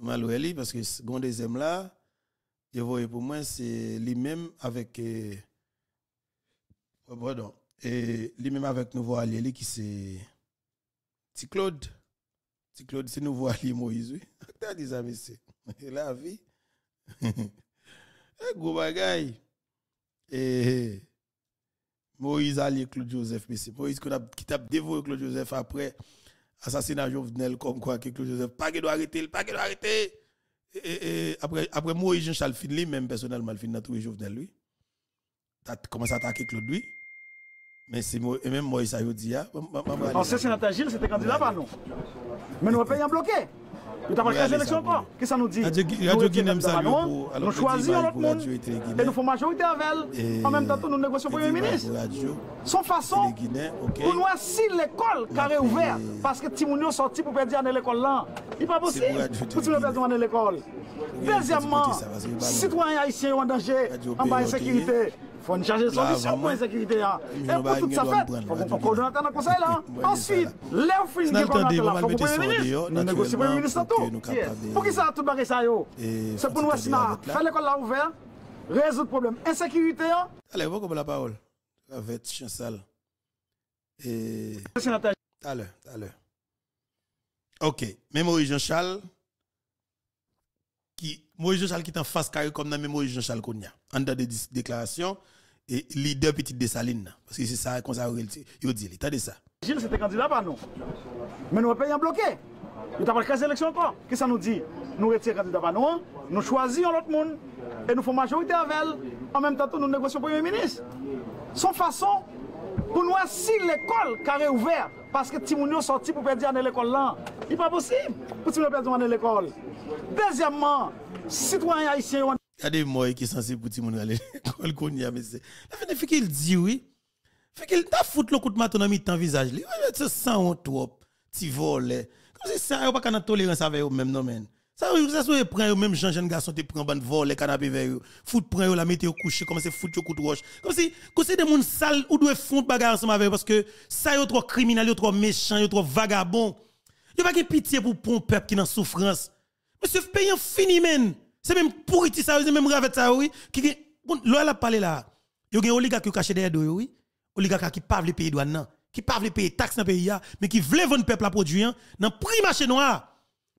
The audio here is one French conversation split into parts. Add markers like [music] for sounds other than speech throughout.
Maloueli, parce que ce deuxième là, je vois pour moi, c'est lui-même avec. Euh, oh, pardon. Et lui-même avec nouveau allié qui c'est. Petit Claude. Petit Claude, c'est nouveau allié Moïse, oui. [laughs] T'as dit ça, monsieur. La vie. [laughs] Eh, gros bagaille. Et. Moïse allié Claude Joseph, monsieur. Moïse qui t'a dévoré Claude Joseph après assassinat Jovenel, comme quoi, Claude Joseph, pas qu'il doit arrêter, pas qu'il doit arrêter. Et, après, après Moïse Jean-Charles Finley, même personnellement, fin dans tout Jovenel, lui. T'as commencé à attaquer Claude, lui. Mais c'est et même Moïse a dit, Ancien sénateur Gilles, c'était candidat par nous. Mais nous payons bloqué. Nous avons fait élections encore. Qu'est-ce que ça nous dit? Radio Guinée Nous choisissons notre monde et nous faisons majorité avec elle. En même temps, nous négocions le ministre. Son façon pour nous si l'école carré ouvert parce que Timounio sorti pour perdre à l'école là. Il n'est pas possible pour Timounio perdre à l'école. Deuxièmement, citoyens haïtiens en danger en bas de sécurité faut une charger solution pour l'insécurité. Hein. Et pour tout ça fait, il faut qu'on coordonne dans le conseil là. Ensuite, les fins de coordonnateur là, il faut qu'on ministre. Nous négocions Premier ministre tout. Pour qui ça tout barrer ça C'est pour nous faire l'école là ouvert, résoudre le problème. Insécurité. Hein. Allez, vous comme la parole. Avec Chancel. Et. À l'heure, à l'heure. Ok. Mémoire Jean-Charles qui Moïse Jean-Charles qui est en face carré comme dans Moïse Jean-Charles Kounia en des déclarations et leader petit Dessaline parce que c'est ça qu'on il dit de ça. Gilles c'était candidat par nous? Mais nous payons bloqué. Nous avons pas élection encore. Qu'est-ce que ça nous dit? Nous retirons candidat par nous nous choisissons l'autre monde et nous faisons majorité avec elle. En même temps nous négocions premier ministre. Son façon pour nous si l'école carré ouvert. Parce que Timounio sorti pour perdre à l'école là. Il n'est pas possible pour Timounio perdre à l'école. Deuxièmement, citoyens haïtiens. Y a des mots qui sont censés pour tout le monde aller qu'on y a, mais c'est. La fin, fait qu'il dit oui. Fait qu'il t'a foutu le coup de maton dans ton visage. Il va sans honte trop. Tu voles. Comme si ça, il pas qu'à tolérance avec eux même, non, men. Ça, ça, ça, prend même jean jeune garçon, tu prends ban vol, canapé vers eux. Fout prend la mettez au coucher, comme c'est fout au coup de roche. Comme si, comme c'est des gens sales, ou doivent fondre bagarre ensemble avec parce que ça, est trop criminel, est trop méchant, est trop vagabond. Il pas de pitié pour un peuple qui est en souffrance. Monsieur payant fini men. C'est même pourriti ça, c'est même ravet ça oui qui bon là la parler là. Yo gen oligarque qui caché derrière oui. Oligarque qui pas veut payer douane qui pas veut payer taxe dans pays mais qui veut vendre peuple à produire dans prix marché noir.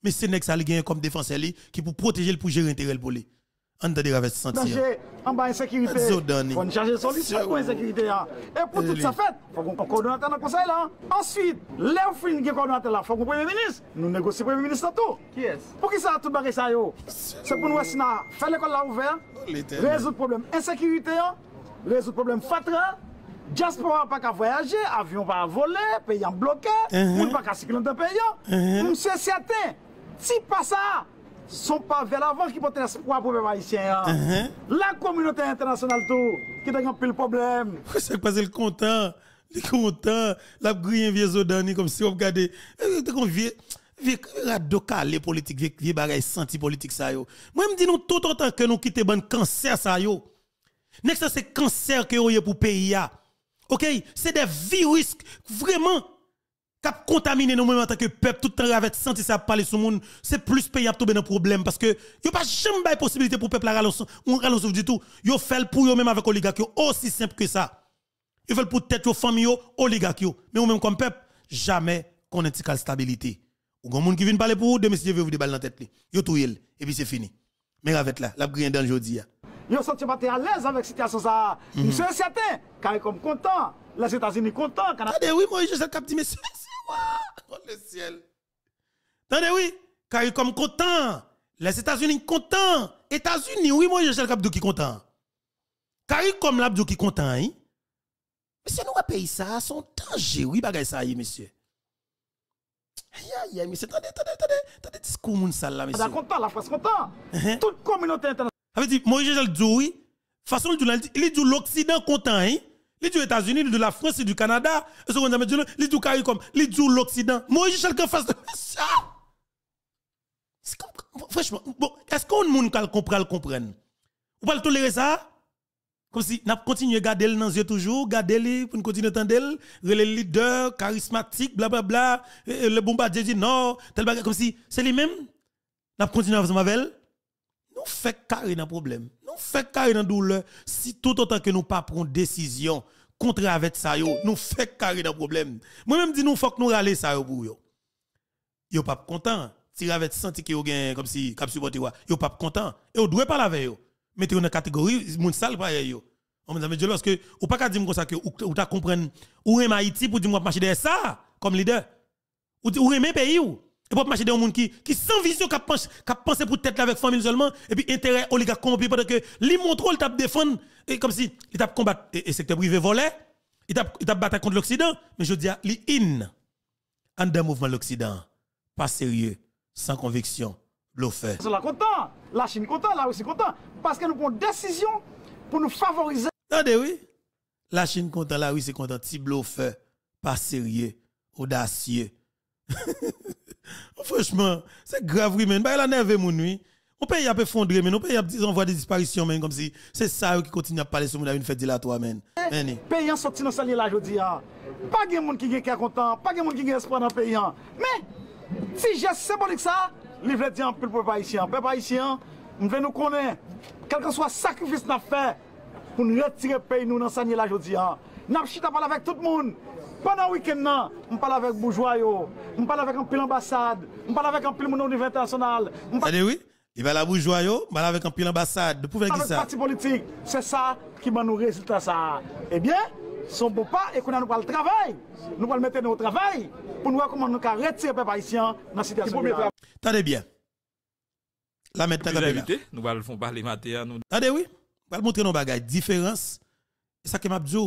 Mais c'est nek ça comme défenseur qui pour protéger le pour gérer intérêt pour lui an de dire avec sentir. Danger, en bas insécurité. On charge solution pour insécurité. Et pour toute sa fête, faut qu'on coordonnateur dans le conseil là. Ensuite, les fin qui coordonnateur là, faut qu'on premier ministre. Nous négocions premier ministre tout. Qui est Pour qui ça tout bagay ça yo C'est pour nous sina faire l'école là ouvert. Résoudre problème insécurité, résoudre problème fatra. Diaspora pa ka voyaje, avyon pa vole, peyan bloke, moun pa ka siklan de peyan. Mse certain, si pa sa, sont pas vers l'avant qui portent l'espoir pour les haïtiens. Uh-huh. La communauté internationale tout, qui a un peu le problème. C'est parce qu'il est content? Il est content. La grille un vieux zodani comme si on regardait. On vieux vieux les politiques, vieux vieux bagaille senti politique ça yo. Moi me dis nous tout autant que nous quitter bon cancer ça yo. Next c'est cancer que yo pour pays OK, c'est des virus vraiment cap contaminer nous-mêmes en tant que peuple tout le temps avec senti ça parler sur monde c'est plus payable tomber dans problème parce que a pas jamais possibilité pour peuple à ralentir on ralentir du tout. Yo fait pour eux même avec oligarque aussi simple que ça. Ils veulent pour tête yo famille oligarque mais ou même comme peuple jamais qu'on ait stabilité. Ou grand monde qui vient parler pour vous demain si vous des balles dans tête yo tout et puis c'est fini. Mais avec là la grien dans jodi yo senti pas à l'aise avec situation ça monsieur mhm. certain. Car comme content. Les États-Unis content Attendez oui moi je sais cap dit mais le ciel. Attendez, oui. Car il comme content. Les États-Unis content. États-Unis, oui, moi, je sais le qui content. Car il comme l'abdou qui content, hein. Monsieur, nous, pays ça, son danger, oui, bagay ça, monsieur. Aïe, aïe, aïe, monsieur, attendez, attendez, attendez, attendez, discours moun sale là, monsieur. content, la France content. Uh-huh. Toute communauté internationale. Ça veut dire, moi, je le dis, oui. Façon, il dit l'Occident content, hein. Les du États-Unis, de la France du Canada, et a dit, les du les du l'Occident. Moi, je suis face ça. Franchement, bon, est-ce qu'on monde comprend le comprendre? Ou pas le tolérer ça? Comme si, n'a continué à garder le dans les yeux toujours, garder le, pour continuer à entendre le, le leader, charismatique, blablabla, le bombardier dit non, tel comme si, c'est les mêmes. n'a continué à faire avec nous fait carré dans problème. Nous fait carré dans douleur si tout autant que nous pas décision contre avec ça yo, nous fait carré dans problème. Moi même dis nous faut que nous râler ça yo pour yo. Yo pas content. Si avec senti que yo gain comme si cap supporter yo pas content. Et on doit pas avec yo. Mettez dans catégorie moun sale pas yo. On me dit parce que ou pas dire ça que ou ta comprendre ou aime Haïti pour dire moi marcher derrière ça comme leader. Ou ou aime pays et pas marcher des gens qui qui sans vision qui pense qui pense pour tête avec famille seulement et puis intérêt oligarque corrompu parce que li montre il t'a défendre et comme si il t'a combattre et, secteur privé volé il t'a il t'a battu contre l'occident mais je dis li in en d'un mouvement l'occident pas sérieux sans conviction l'ont fait. La content, la Chine content, la Russie content parce que nous prenons décision pour nous favoriser. Attendez oui. La Chine content, la Russie content, Tiblo fait pas sérieux, audacieux. [laughs] Franchement, c'est grave, oui, mais bah, il a nervé mon nuit. On peut y avoir fondre, mais on peut y avoir des disparitions, même comme si c'est ça qui continue à parler sur une fête dilatoire, men. Payant sorti dans salier là, je dis, pas de monde qui est content, pas de monde qui est espoir dans le pays. Mais, si j'ai symbolique ça, il veut dire un peu peuple haïtien. Peuple haïtien, nous venons nous connaître, quel que soit le sacrifice qu'on a fait pour nous retirer le pays, nous, dans salier là, je dis, nous avons parlé avec tout le monde. Pendant le week-end, je parle avec bourgeois, je parle avec un pile ambassade, je parle avec un pile mon niveau international. Allez, oui. Il va la bourgeois, je parle avec un pile ambassade. De pouvoir qui ça parti politique, c'est ça qui m'a nous résultat ça. Eh bien, son beau pas et qu'on a nous le travail. Nous allons mettre au travail pour nous voir comment nous retirer les haïtien dans la situation. Attendez bien. Là maintenant, nous allons faire parler matin. Attendez, oui. On va montrer nos bagages. Différence. C'est ça que m'a dit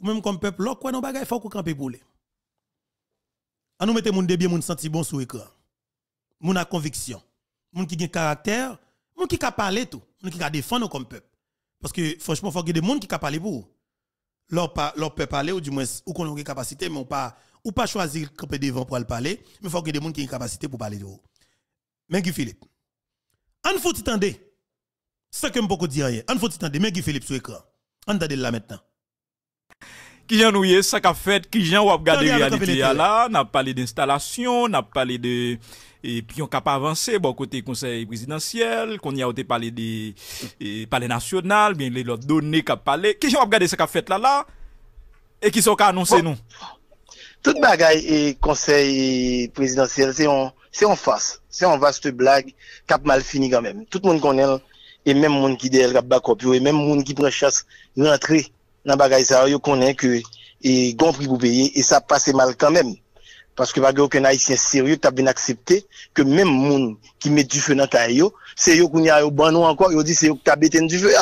même comme peuple, là, quoi, non, bagay, faut qu'on campe pour les. À nous de bien, moun senti bon sur écran. Moun a conviction. Moun qui a caractère, moun qui a parler tout, moun qui a défendre comme peuple. Parce que, franchement, faut ait des gens qui a parler pour Leur, leur peut parler, ou du moins, ou qu'on a une capacité, mais on pas, ou pas choisir camper devant pour aller parler, mais faut ait des gens qui ont une capacité pour parler de vous. Mais Guy Philippe. An faut t'entendre. Ce que je peux dire. An faut t'entendre. Mais Guy Philippe sur écran. Entendez là maintenant. Ki jan nou ye sak a fet, ki jan wap gade realite ya la, nap pale de instalasyon, nap pale de... E pi yon kap avanse, bon kote konsey presidansyel, kon ya wote pale de... E, pale nasyonal, bien le lot donne kap pale. Ki jan wap gade sak a fet la la, e ki son ka anonsen bon. nou. Tout bagay e konsey presidansyel, se yon, yon fas, se yon vaste blag, kap mal fini kanmen. Tout moun konen, e men moun ki del kap bakop yo, e men moun ki pren chas rentre. Nan bagay sa yo konen ke e gon pri pou peye e sa pase mal kanmen paske bagay yo ken haisyen seryo ta ben aksepte ke men moun ki met du fe nan kay yo se yo koun ya yo ban nou anko yo di se yo ta beten du fe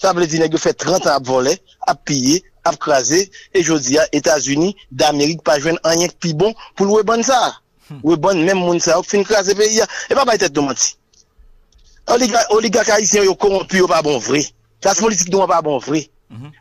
sa ple di neg yo fe 30 ap vole ap piye, ap kraze e jodi ya Etasuni d'Amerik pa jwen anyek pi bon pou lwe ban sa. Lwe ban men moun sa yo fin kraze pe ya. E pa bay tet do manti. Oliga haisyen yo korompi yo pa bon vre. Klas politik man pa bon vre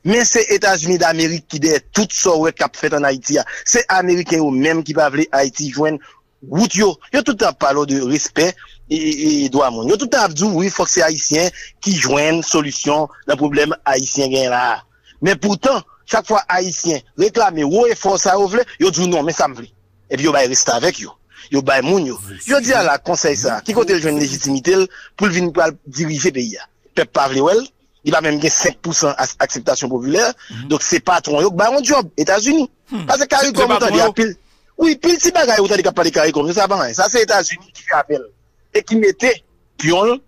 Men se Etats-Unis d'Amerik ki de tout so wek kap fet an Haiti ya Se Ameriken yo menm ki pa vle Haiti jwen wout yo. Yo tout ap palo de respet e do amon Yo tout ap djou wifok se Haitien ki jwen solusyon nan problem Haitien gen la Men poutan, chak fwa Haitien reklame woy e fos a yo vle Yo djou non men sa m vle E pi yo bay resta vek yo. Yo bay moun yo. Yo di ala konsey sa Ki kote jwen legitimite pou vin pou al dirije pe ya Pep pa vle wel il va même gagner 5% acceptation populaire. Mhm. Donc c'est patron yo ba un job États-Unis. Hmm. Parce que CARICOM on dit pile. Oui, pile si bagay ou tande parler CARICOM, ça pas Ça c'est États-Unis qui fait appel et qui mettait pion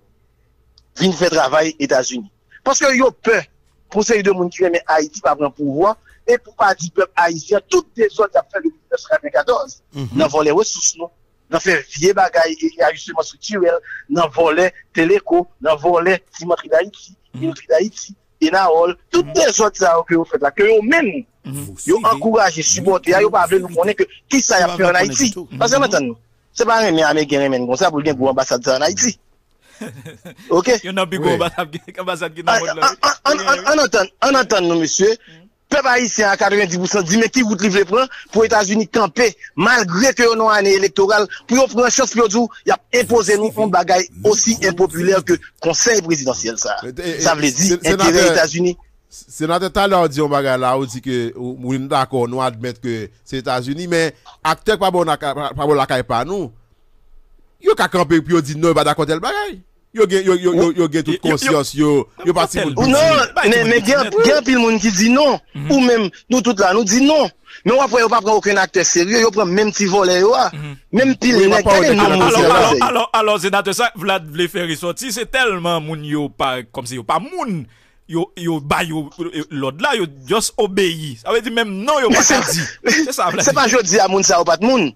vinn faire travail États-Unis. Parce que yo peur pour ces deux monde qui aiment Haïti pas prendre pouvoir et pour pas dire peuple haïtien toutes les autres affaires de 1994 dans voler ressources non dans faire vieux bagay et ajustement structurel dans voler téléco dans voler cimenterie d'Haïti Militri d'Haïti, Enahol, tout les autres ça que vous faites là, que vous même, vous encouragez, supportez, vous pas nous connaître que qui ça y a fait en Haïti. Parce que maintenant, c'est pas un américain comme ça pour bien pour ambassade en Haïti. [laughs] Ok? Il y en a plus ambassade qui dans le monde. En attendant, monsieur, pep haïtien a 90% di men ki wout li vle pran pou Etats-Unis kampe malgre ke yo nou ane elektoral pou yo pran chans pou yo djou yap impose nou kon bagay osi impopuler ke konsey presidansyel sa. Sa vle di, entere Etats-Unis. Senate talan di yon bagay la ou di ke mou yon d'akon nou admet ke se Etats-Unis men aktek pa bon lakay pa nou yo ka kampe pou yo di nou yon bagay. Yo ba dakon tel bagay. Yo gen tout konsyans, yo pati moun biti. Non, men gen pil moun ki di non, mhm. ou men nou tout la, nou di non. Men wapwe yo pa pran ouken akte seryo, yo pran menm ti vole yo a. Menm pil nek, kage nou moun seryo. Alors, alors, senate sa, Vlad vle fè risoti, se telman moun yo pa, kom se yo pa moun, yo, yo ba yo, lod la, yo just obeyi. A ve di menm non yo pa se di. Se pa jodi a moun sa yo pat moun.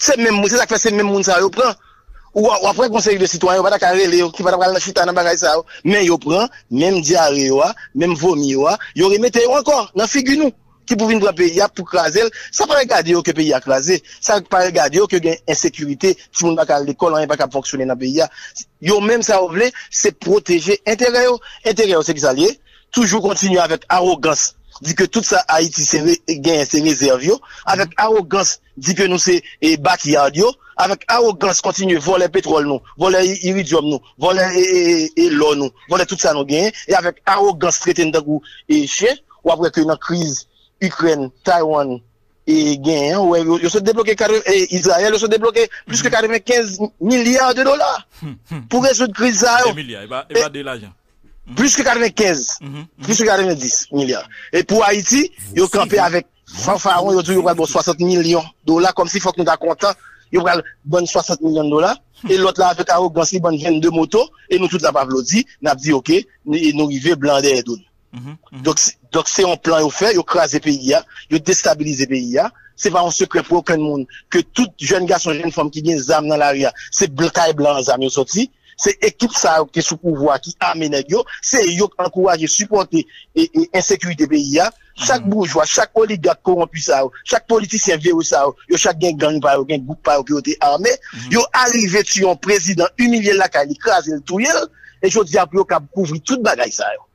Se menm moun, se sak fè se menm moun sa yo pran. Ou apre konseri de sitwanyo, wata ka rele yo, ki wata pral chita nan bagay sa yo, men yo pran, menm diare yo a, menm vomi yo a, yo remete yo ankor, nan figu nou, ki pou vin pran peyi a pou krazel, sa pa regade yo ke peyi a krazel, sa pa regade yo ke gen insekurite, ti moun baka l'ekol, an yon baka fonksyone nan peyi a, yo menm sa ou vle, se proteje entere yo, entere yo se ki salye, toujou kontinu avèk arogans, di ke tout sa Haiti se re, gen se rezerv yo, avèk arogans, di ke nou se e eh, baki yard yo, avèk arogans kontinu vole petrol nou, vole iridium nou, vole elo nou, vole tout sa nou gen, e avèk arogans treten dagou e che, ou apre ke yon kriz Ukren, Taiwan e gen, yo se debloke Israel, yo se debloke plus ke 45 milyard de dolar pou resout kriz sa yo. Plus ke 45, plus ke 90 milyard. E pou Haiti, yo kampe avèk fanfaron, yo tou yo wèl bo 60 milyon dolar, kom si fòk nou da kontan yo pral bon 60 milyon dola, e lot la avek a ou gansi bon 22 moto, e nou tout la pavlo di, nap di ok, nou rive blande edoun. Dok se yon plan yo fe, yo krasi peyi ya, yo destabilize peyi ya, se pa yon sekre pou okon moun, ke tout jen gason, jen fom ki gen zam nan la ria, se blkay blan zam yo soti, se ekip sa yo ke sou pouvoi ki amene yo, se yo ankouwaje supporte e insekuite peyi ya, chak bourgeois, chak oligat korompi sa yo, chak politisyen vye ou sa yo, yo chak gen gang pa yo, gen goup pa yo ki yo arrive tu yon prezident humiliè lakay, li krasi l touyel, e yo di ap yo kab kouvri tout bagay sa yo.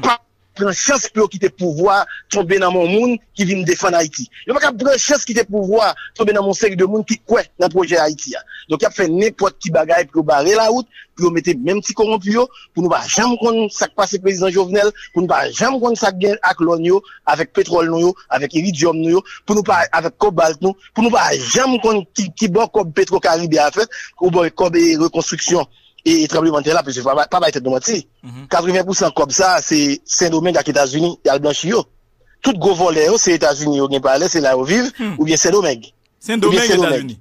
Pa pren chans pou yo ki te pouvoi tombe nan moun moun ki vin defan Haiti. Yo pa ka pren chans ki te pouvoi tombe nan moun seri de moun ki kwe nan proje Haiti ya. Donk ap fè nepot ki bagay pou yo bare la out, pou yo mette menm ti korompi yo, pou nou ba jam kon sak pase prezident Jovenel, pou nou ba jam kon sak gen ak lon yo, avek petrol nou yo, avek iridium nou yo, pou nou ba avek kobalt nou, pou nou ba jam kon ki bo kob petro karibè a fèt, pou bo kob e rekonstruksyon. E tremblemente la, pese pa ba ete domati. 80% kob sa, se Saint-Domingue ak Etats-Unis, yal blanchi yo. Tout go vole yo, se Etats-Unis yo gen pale, se la yo vive, ou bien Saint-Domingue. Saint-Domingue Etats-Unis.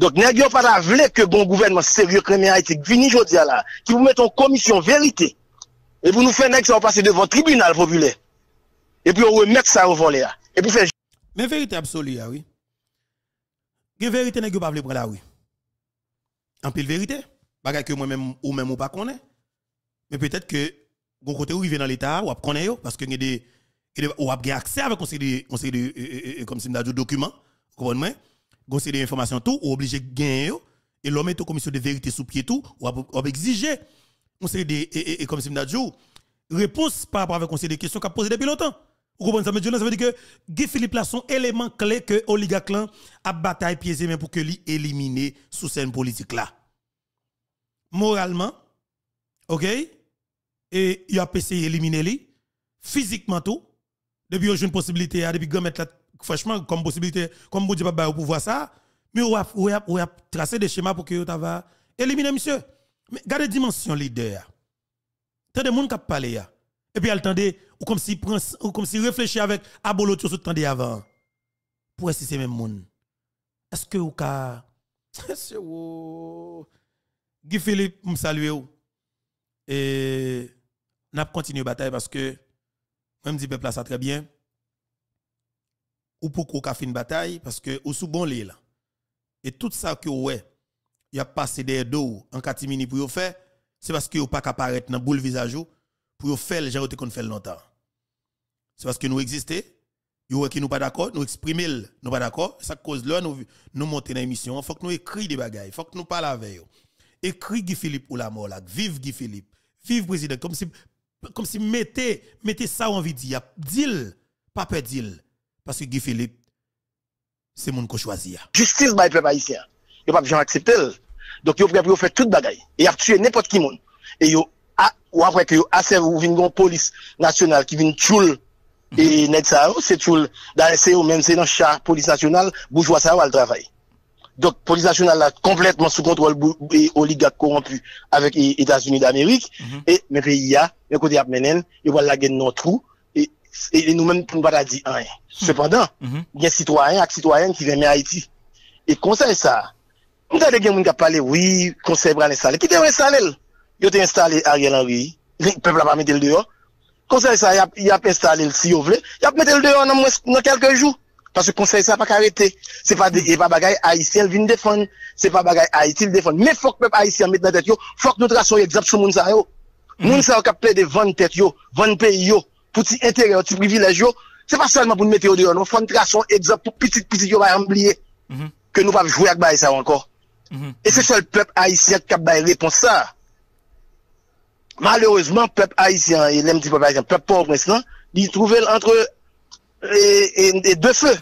Donk neg yo pa la vle ke bon gouvernement seryo kremi haitik, vini jodi ala, ki pou meton komisyon verite, e pou nou fe neg sa ou pase devan tribunal popule, e pou ou remet sa ou vole ya. E pou fe... Men verite absolu ya, oui. Gen verite neg yo pa vle pre la, oui. Ampil verite? Bagay que moi-même ou même ou pas connaît. Mais peut-être que bon côté où vient dans l'état ou connaît parce que y a des ou a accès avec conseil de conseil de comme si de documents, comprenez conseil d'information tout ou obligé gagner et l'homme est au commission de vérité sous pied tout ou a exiger conseil de comme si réponse par rapport avec conseil de questions qu'a posé depuis longtemps. Vous comprenez ça, ça veut dire que Guy Philippe là son élément clé que oligarque a bataille pieds et pour que lui éliminer sous scène politique là moralement, ok, et il a essayé d'éliminer lui, physiquement tout, depuis a une possibilité, depuis qu'il mettre franchement, comme possibilité, comme vous dites pas pour voir ça, mais on a, tracé des schémas pour que vous va éliminer monsieur. Mais regardez dimension leader. Tant de monde qui parlé Et puis attendez, ou comme si ou comme si réfléchit avec abolo tout ce avant. Pour est-ce c'est même monde? Est-ce que vous ka [laughs] Guy Philippe, je salue Et n'a continué la bataille parce que même dit peuple ça très bien. Ou pourquoi a fait une bataille parce que au sous bon là. Et tout ça que ouais, il a passé des dos en catimini pour faire, c'est parce que vous pas apparaître dans boule visage pour faire les gens qu'on fait longtemps. C'est parce que nous existons, vous qui nous pas d'accord, nous exprimer nous pas d'accord, ça cause là nous nous monter dans l'émission, faut que nous écrivons des bagailles, faut que nous parlons avec eux écrit Guy Philippe ou la mort là, vive Guy Philippe, vive président, comme si, comme si mettez, mettez ça en vie dire, deal, pas peur deal, parce que Guy Philippe, c'est mon qu'on choisit. Justice, by peuple haïtien. Yo pas besoin accepter. Donc, prêt pour faire toute bagaille. Et a tué n'importe qui monde. Et yo, ou après que assez ou vinn police nationale qui vient choule et net ça c'est dans c'est même c'est dans chat police nationale bourgeois ça va le travail Donc, police nationale là, complètement sous contrôle et oligarque corrompu avec les États-Unis d'Amérique. Mhm. Et mes pays, a, un côté Menen, ils vont la gagner dans trou. Et, et nous-mêmes, nous ne pas dire rien. Mhm. Cependant, mhm. il y a des citoyens et citoyennes qui viennent à Haïti. Et conseil ça, nous avons des gens qui ont parlé, oui, conseil pour installer. Qui devrait installer? Ils ont installé Ariel Henry. Le peuple n'a pas mis le dehors. Conseil ça, il a installé si vous voulez. Il a mis le dehors dans quelques jours. Parce que conseil ça pas arrêter. C'est pas des pas bagaille haïtien vient défendre, c'est pas bagaille haïtien défendre. Mais faut que peuple haïtien mette dans tête yo, faut que nous traçons exemple sur moun sa yo. Mm-hmm. Moun sa qui plaide de vendre tête yo, vendre pays yo, pour ti intérêt, ti privilège yo. C'est pas seulement pour nous mettre au dehors, nous faut traçons exemple pour petit petit yo va oublier mm-hmm. que nous pas jouer avec bail ça encore. Mm-hmm. Et c'est seul peuple haïtien qui a bail réponse ça. Malheureusement, peuple haïtien et l'aime petit peuple haïtien, peuple pauvre il trouve entre et, deux feux.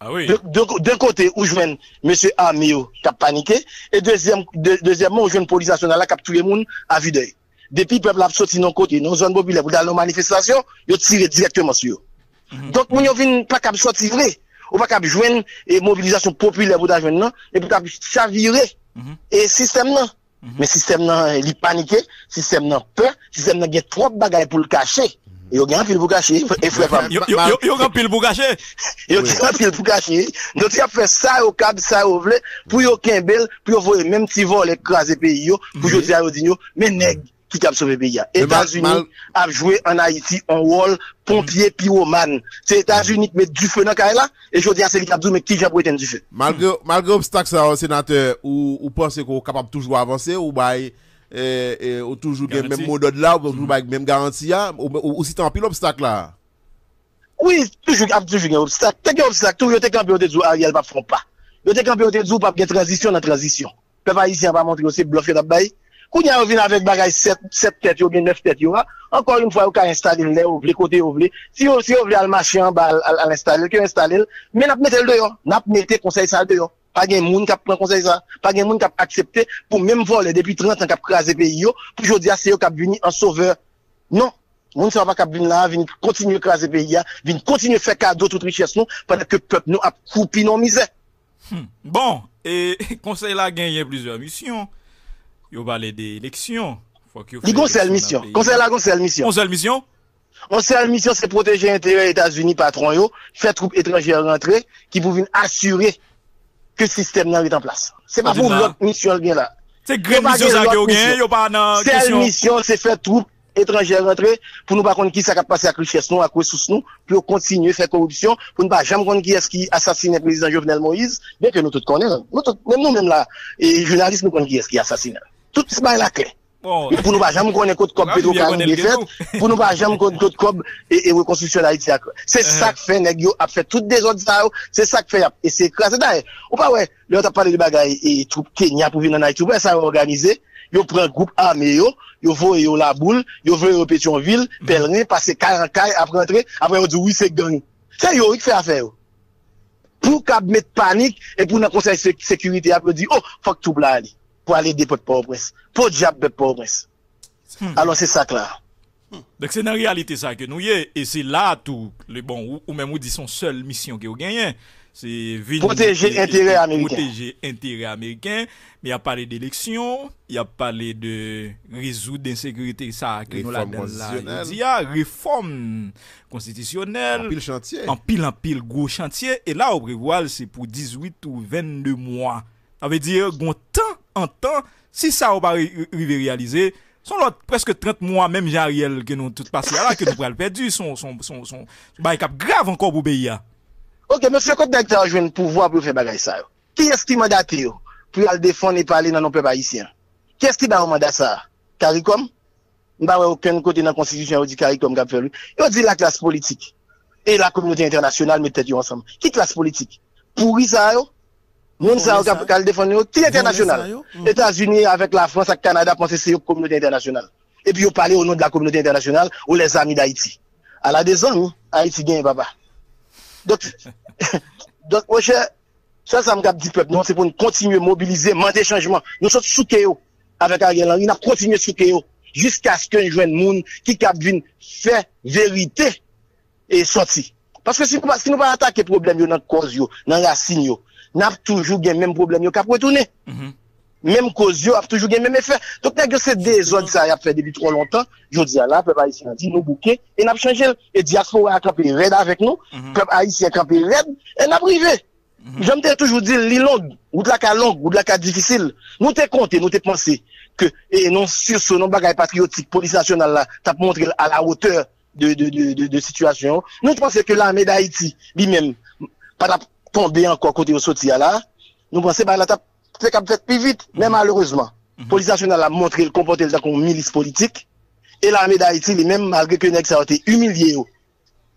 Ah oui. D'un côté, où je viens M. Amio qui a paniqué, et deuxième, deuxièmement, où je viens police nationale qui a tué monde à vue d'œil. Depuis le peuple a sorti dans côté, dans zone populaire, pour aller aux manifestations, ils tiré directement sur eux. Mm -hmm. Donc, nous vient pas qu'à sortir vrai, ou pas qu'à joindre une mobilisation populaire pour d'avoir non, et pour chavirer. Mm -hmm. Et système non. Mm -hmm. Mais système non, il paniqué, système non peur, système non, il y a trop de bagages pour le cacher. Yo gen pil pou kache, e fwe e fam. Yo gen pil pou kache? Yo gen pil pou kache. Nou ti ap fwe sa yo kab, sa yo vle, pou yo ken bel, pou yo vwe menm ti vole krasi peyi yo, pou yo di a yo di yo, men neg ki kab sobe peyi ya. Etats-Unis ap jwe an Haiti, an wol, pompye, piwoman. Se Etats-Unis met du fwe nan kare la, e jodi a se li kab zou men ki kab weten du fwe. Malgre obstak sa, senate, ou pense ko kapab toujwa avanse, ou baye et, ou toujours le même mode là, ou toujours avec même garantie là, ou, ou, si t'as un pile obstacle là? Oui, toujours, toujours un obstacle. T'as un obstacle, toujours t'es campé de dire Ariel va font pas. Yo t'es campé de dire pas de transition dans transition. Peuple haïtien va montrer aussi bluffé dans bail. Quand y a revenu avec bagay 7 7 têtes ou bien 9 têtes yo, encore une fois, vous pouvez installer le ou Si vous si vous voulez le machin à l'installer, que installer, mais n'a pas mettre le dehors, n'a pas mettre conseil ça dehors. Pas de monde qui prend conseil ça, pas de monde qui accepté pour même voler depuis 30 ans qui craser pays yo, pour jodi c'est eux qui venir en sauveur. Non, moun sa pas venir là, venir continuer craser pays venir continuer faire cadeau toute richesse nous pendant que peuple nous a coupé nos misères. Hmm. Bon, et [laughs] conseil là gagné plusieurs missions. Yo parlé des élections. Faut que Il conseil mission. Conseil là conseil mission. Conseil mission? Conseil mission c'est protéger l'intérêt des États-Unis patron yo, faire troupes étrangères rentrer qui pour venir assurer que le système n'est en place. C'est pas pour l'autre mission bien là. C'est grave mission ça que gagne, yo pas dans question. mission, c'est faire troupes étrangères rentrer pour nous pas connaître qui ça a passé à richesse nous, à ressources nous, pour continuer à faire corruption, pour ne pas jamais connaître qui est-ce qui assassine le président Jovenel Moïse, bien que nous tous connaissons. Nous même nous même là, et journalistes nous connaissons qui est-ce qui assassine. Tout ça est la clé. Pour nous pas jamais connaître code cob Pedro fait, pour nous pas jamais connaître code cob et, reconstruction d'Haïti. C'est ça que fait nèg a fait toutes des autres ça, c'est ça que fait et c'est écrasé d'ailleurs. Ou pas ouais, là on parlé de bagaille et troupe Kenya pour venir en Haïti, ouais ça organisé. Yo prend groupe armé yo, yo voye yo la boule, yo voye yo Pétionville, mm-hmm. pèlerin passer 40 cailles après rentrer, après on dit oui c'est gang. C'est yo qui fait affaire. Pour qu'à mettre panique et pour notre conseil sécurité après dire oh fuck tout pou ale depote pou obres. Po diap bet pou obres. Hmm. Alon se sak la. Hmm. Dek se nan realite sa ke nou ye, e se la tou, le bon, ou, ou men mou di son sol misyon ki ou genyen, se vin... Proteje intere Ameriken. Proteje intere Ameriken, mi ap pale de leksyon, mi ap pale de rezou d'insekurite sa ke nou la den la. Ya, reforme konstitisyonel. Anpil chantye. Anpil, anpil, gwo chantye. E la ou brewal se pou 18 ou 22 mwa. Ave dire, gontan en temps, si ça va réaliser, sont là presque 30 mois, même Jariel, que nous tout passé là, que nous pourrons perdu, son, son, son, son, cap grave encore pour pays. Ok, monsieur, quand directeur a un pouvoir pour faire bagay ça, qui est-ce qui mandate pour aller défendre et parler dans nos peuples haïtiens? Qui est-ce qui a mandat ça? CARICOM? Bah, aucun côté dans la constitution, on dit CARICOM lui. Il dit la classe politique. Et la communauté internationale mettent ensemble. Qui classe politique? Pourri ça, yo? Moun sa ou kal defon yo, ki internasyonal. Etats-Unis avèk la France ak Kanada pon se se yo komunite internasyonal. E pi yo pale ou nou de la komunite internasyonal ou les amis d'Haïti. A la de zan, Haïti gen baba. Dok, dok, wèche, sa sa mkap di pep, nou se pou nou kontinye mobilize, mande chanjman. Nou sot souke yo avèk a gen lan, nou kontinye souke yo jisk aske jwen moun ki kap vin fè verite e soti. Paske si nou pa atake problem yo nan koz yo, nan rasin yo, n'a toujours le même problème, il a retourner. Même cause, a toujours le même effet. Donc, c'est des zones ça a fait depuis trop longtemps. Je dis à la, peuple haïtien dit nous bouquet et n'a changé. Et diaspora a campé raide avec nous. Peuple haïtien a campé raide et n'a privé. J'aime toujours dire, l'île ou de la cas longue, ou de la cas difficile. Nous t'es compté, nous t'es pensé que, et non, sur ce non bagage patriotique, police nationale là, t'as montré à la hauteur de, de, de, de, situation. Nous pensons que l'armée d'Haïti, lui-même, pas tomber encore côté au sotia là. Nous pensons, bah, là, t'as fait plus vite, mais malheureusement. La Police nationale a montré le comportement comme milice politique. Et l'armée d'Haïti, lui-même, malgré que ça a été humilié,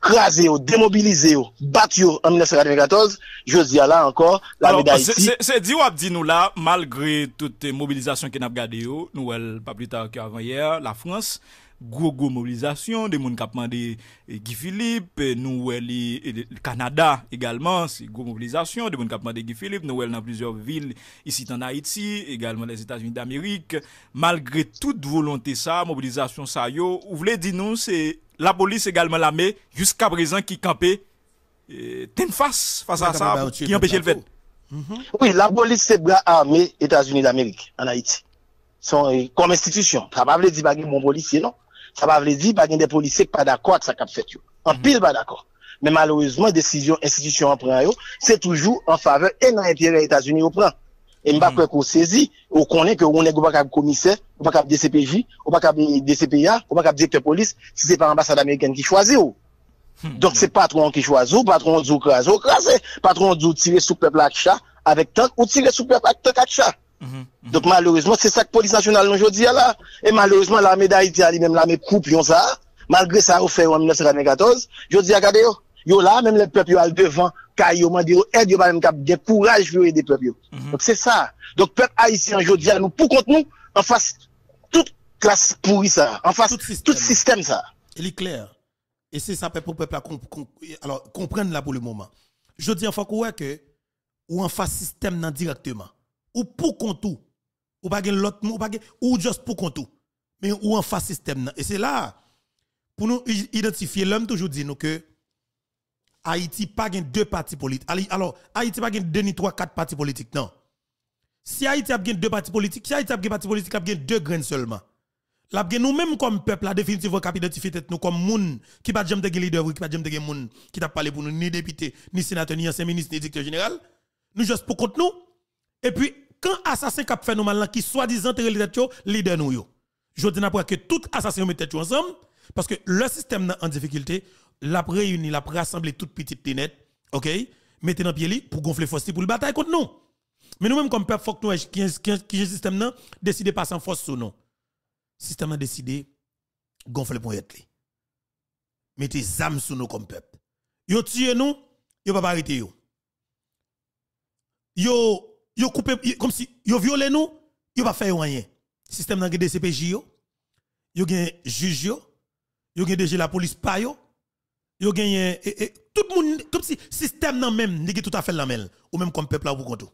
crasé, démobilisé, battu en 1994, je dis là encore, l'armée d'Haïti. C'est dit ou dit nous là, malgré toute mobilisation qu'on a gardé, nous, pas plus tard qu'avant hier, la France, gros gros mobilisation des monde qui demandé Guy Philippe nous le Canada également c'est gros mobilisation des monde qui demandé Guy Philippe nous dans plusieurs villes ici en Haïti également les États-Unis d'Amérique. Malgré toute volonté ça mobilisation ça yo vous voulez dire nous c'est la police également l'armée jusqu'à présent qui campait ten face face à ça qui empêchait le fait. Oui la police c'est bras armé États-Unis d'Amérique en Haïti. Sont comme institution. Ça pas veut dire pas bon policier non? Ça va veut dire pas des policiers pas d'accord avec ça qu'a fait en mhm. pile pas d'accord mais malheureusement décision institution en prend c'est toujours en faveur et dans l'intérêt des États-Unis au prend et m'pa mm qu'on saisit on connaît que on est pas cap commissaire ou pas cap DCPJ ou pas cap DCPA ou pas cap directeur police si c'est pas l'ambassade américaine qui choisit ou. Hmm. donc c'est patron qui choisit ou patron du crase ou crase patron du tirer sous peuple avec chat avec tank ou tirer sous peuple tank avec Mm-hmm. Donc malheureusement, c'est ça que la police nationale nous là. Et malheureusement, l'armée d'Haïti a même l'armée coupe ça. Malgré ça, au fait en 1994, je dis regardez yo, yo là, même les peuples yo devant, car yo m'a dit aide yo même cap des courage pour aider peuple mm-hmm. Donc c'est ça. Donc peuple haïtien je dis à nous pour contre nous en face toute classe pourrie ça, en face tout système, ça. Il est clair. Et c'est ça pour le peuple alors comprendre là pour le moment. Je dis en fait que ou en face système non directement ou pour compte ou. Pas l'autre ou pas ou juste pour compte mais ou en face système et c'est là pour nous identifier l'homme toujours dit nous que Haïti pas deux partis politiques. Alors Haïti pas deux ni trois quatre partis politiques non. Si Haïti a deux partis politiques si Haïti a deux partis politiques a deux graines seulement. La nous même comme peuple la définitivement cap identifier nous comme moun qui pas jamais de leader qui pas jamais de moun qui t'a parlé pour nous ni député ni sénateur ni ancien ministre ni directeur général. Nous juste pour compte nous. Et puis quand assassin qui fait nous mal qui soi-disant leader nous yo. Je dis n'importe que tout assassin met tête ensemble parce que le système en difficulté, l'a réuni, l'a rassemblé toute petite ténètre, OK? Mettez dans pied pour gonfler force pour le bataille contre nous. Mais nous même comme peuple faut que nous qui qui système nan décider passer en force sur nous. Système a décidé gonfler pour être Mettez âmes sur nous comme peuple. Yo tué nous, yo pas arrêter yo. Yo yo coupé comme si yo violé nous, yo pas faire rien. Système dans DCPJ yo, yo gen juge yo, yo gen DG la police pa yo, yo gen et, et, tout le monde comme si système nan même n'est tout à fait la même ou même comme peuple là pour compte.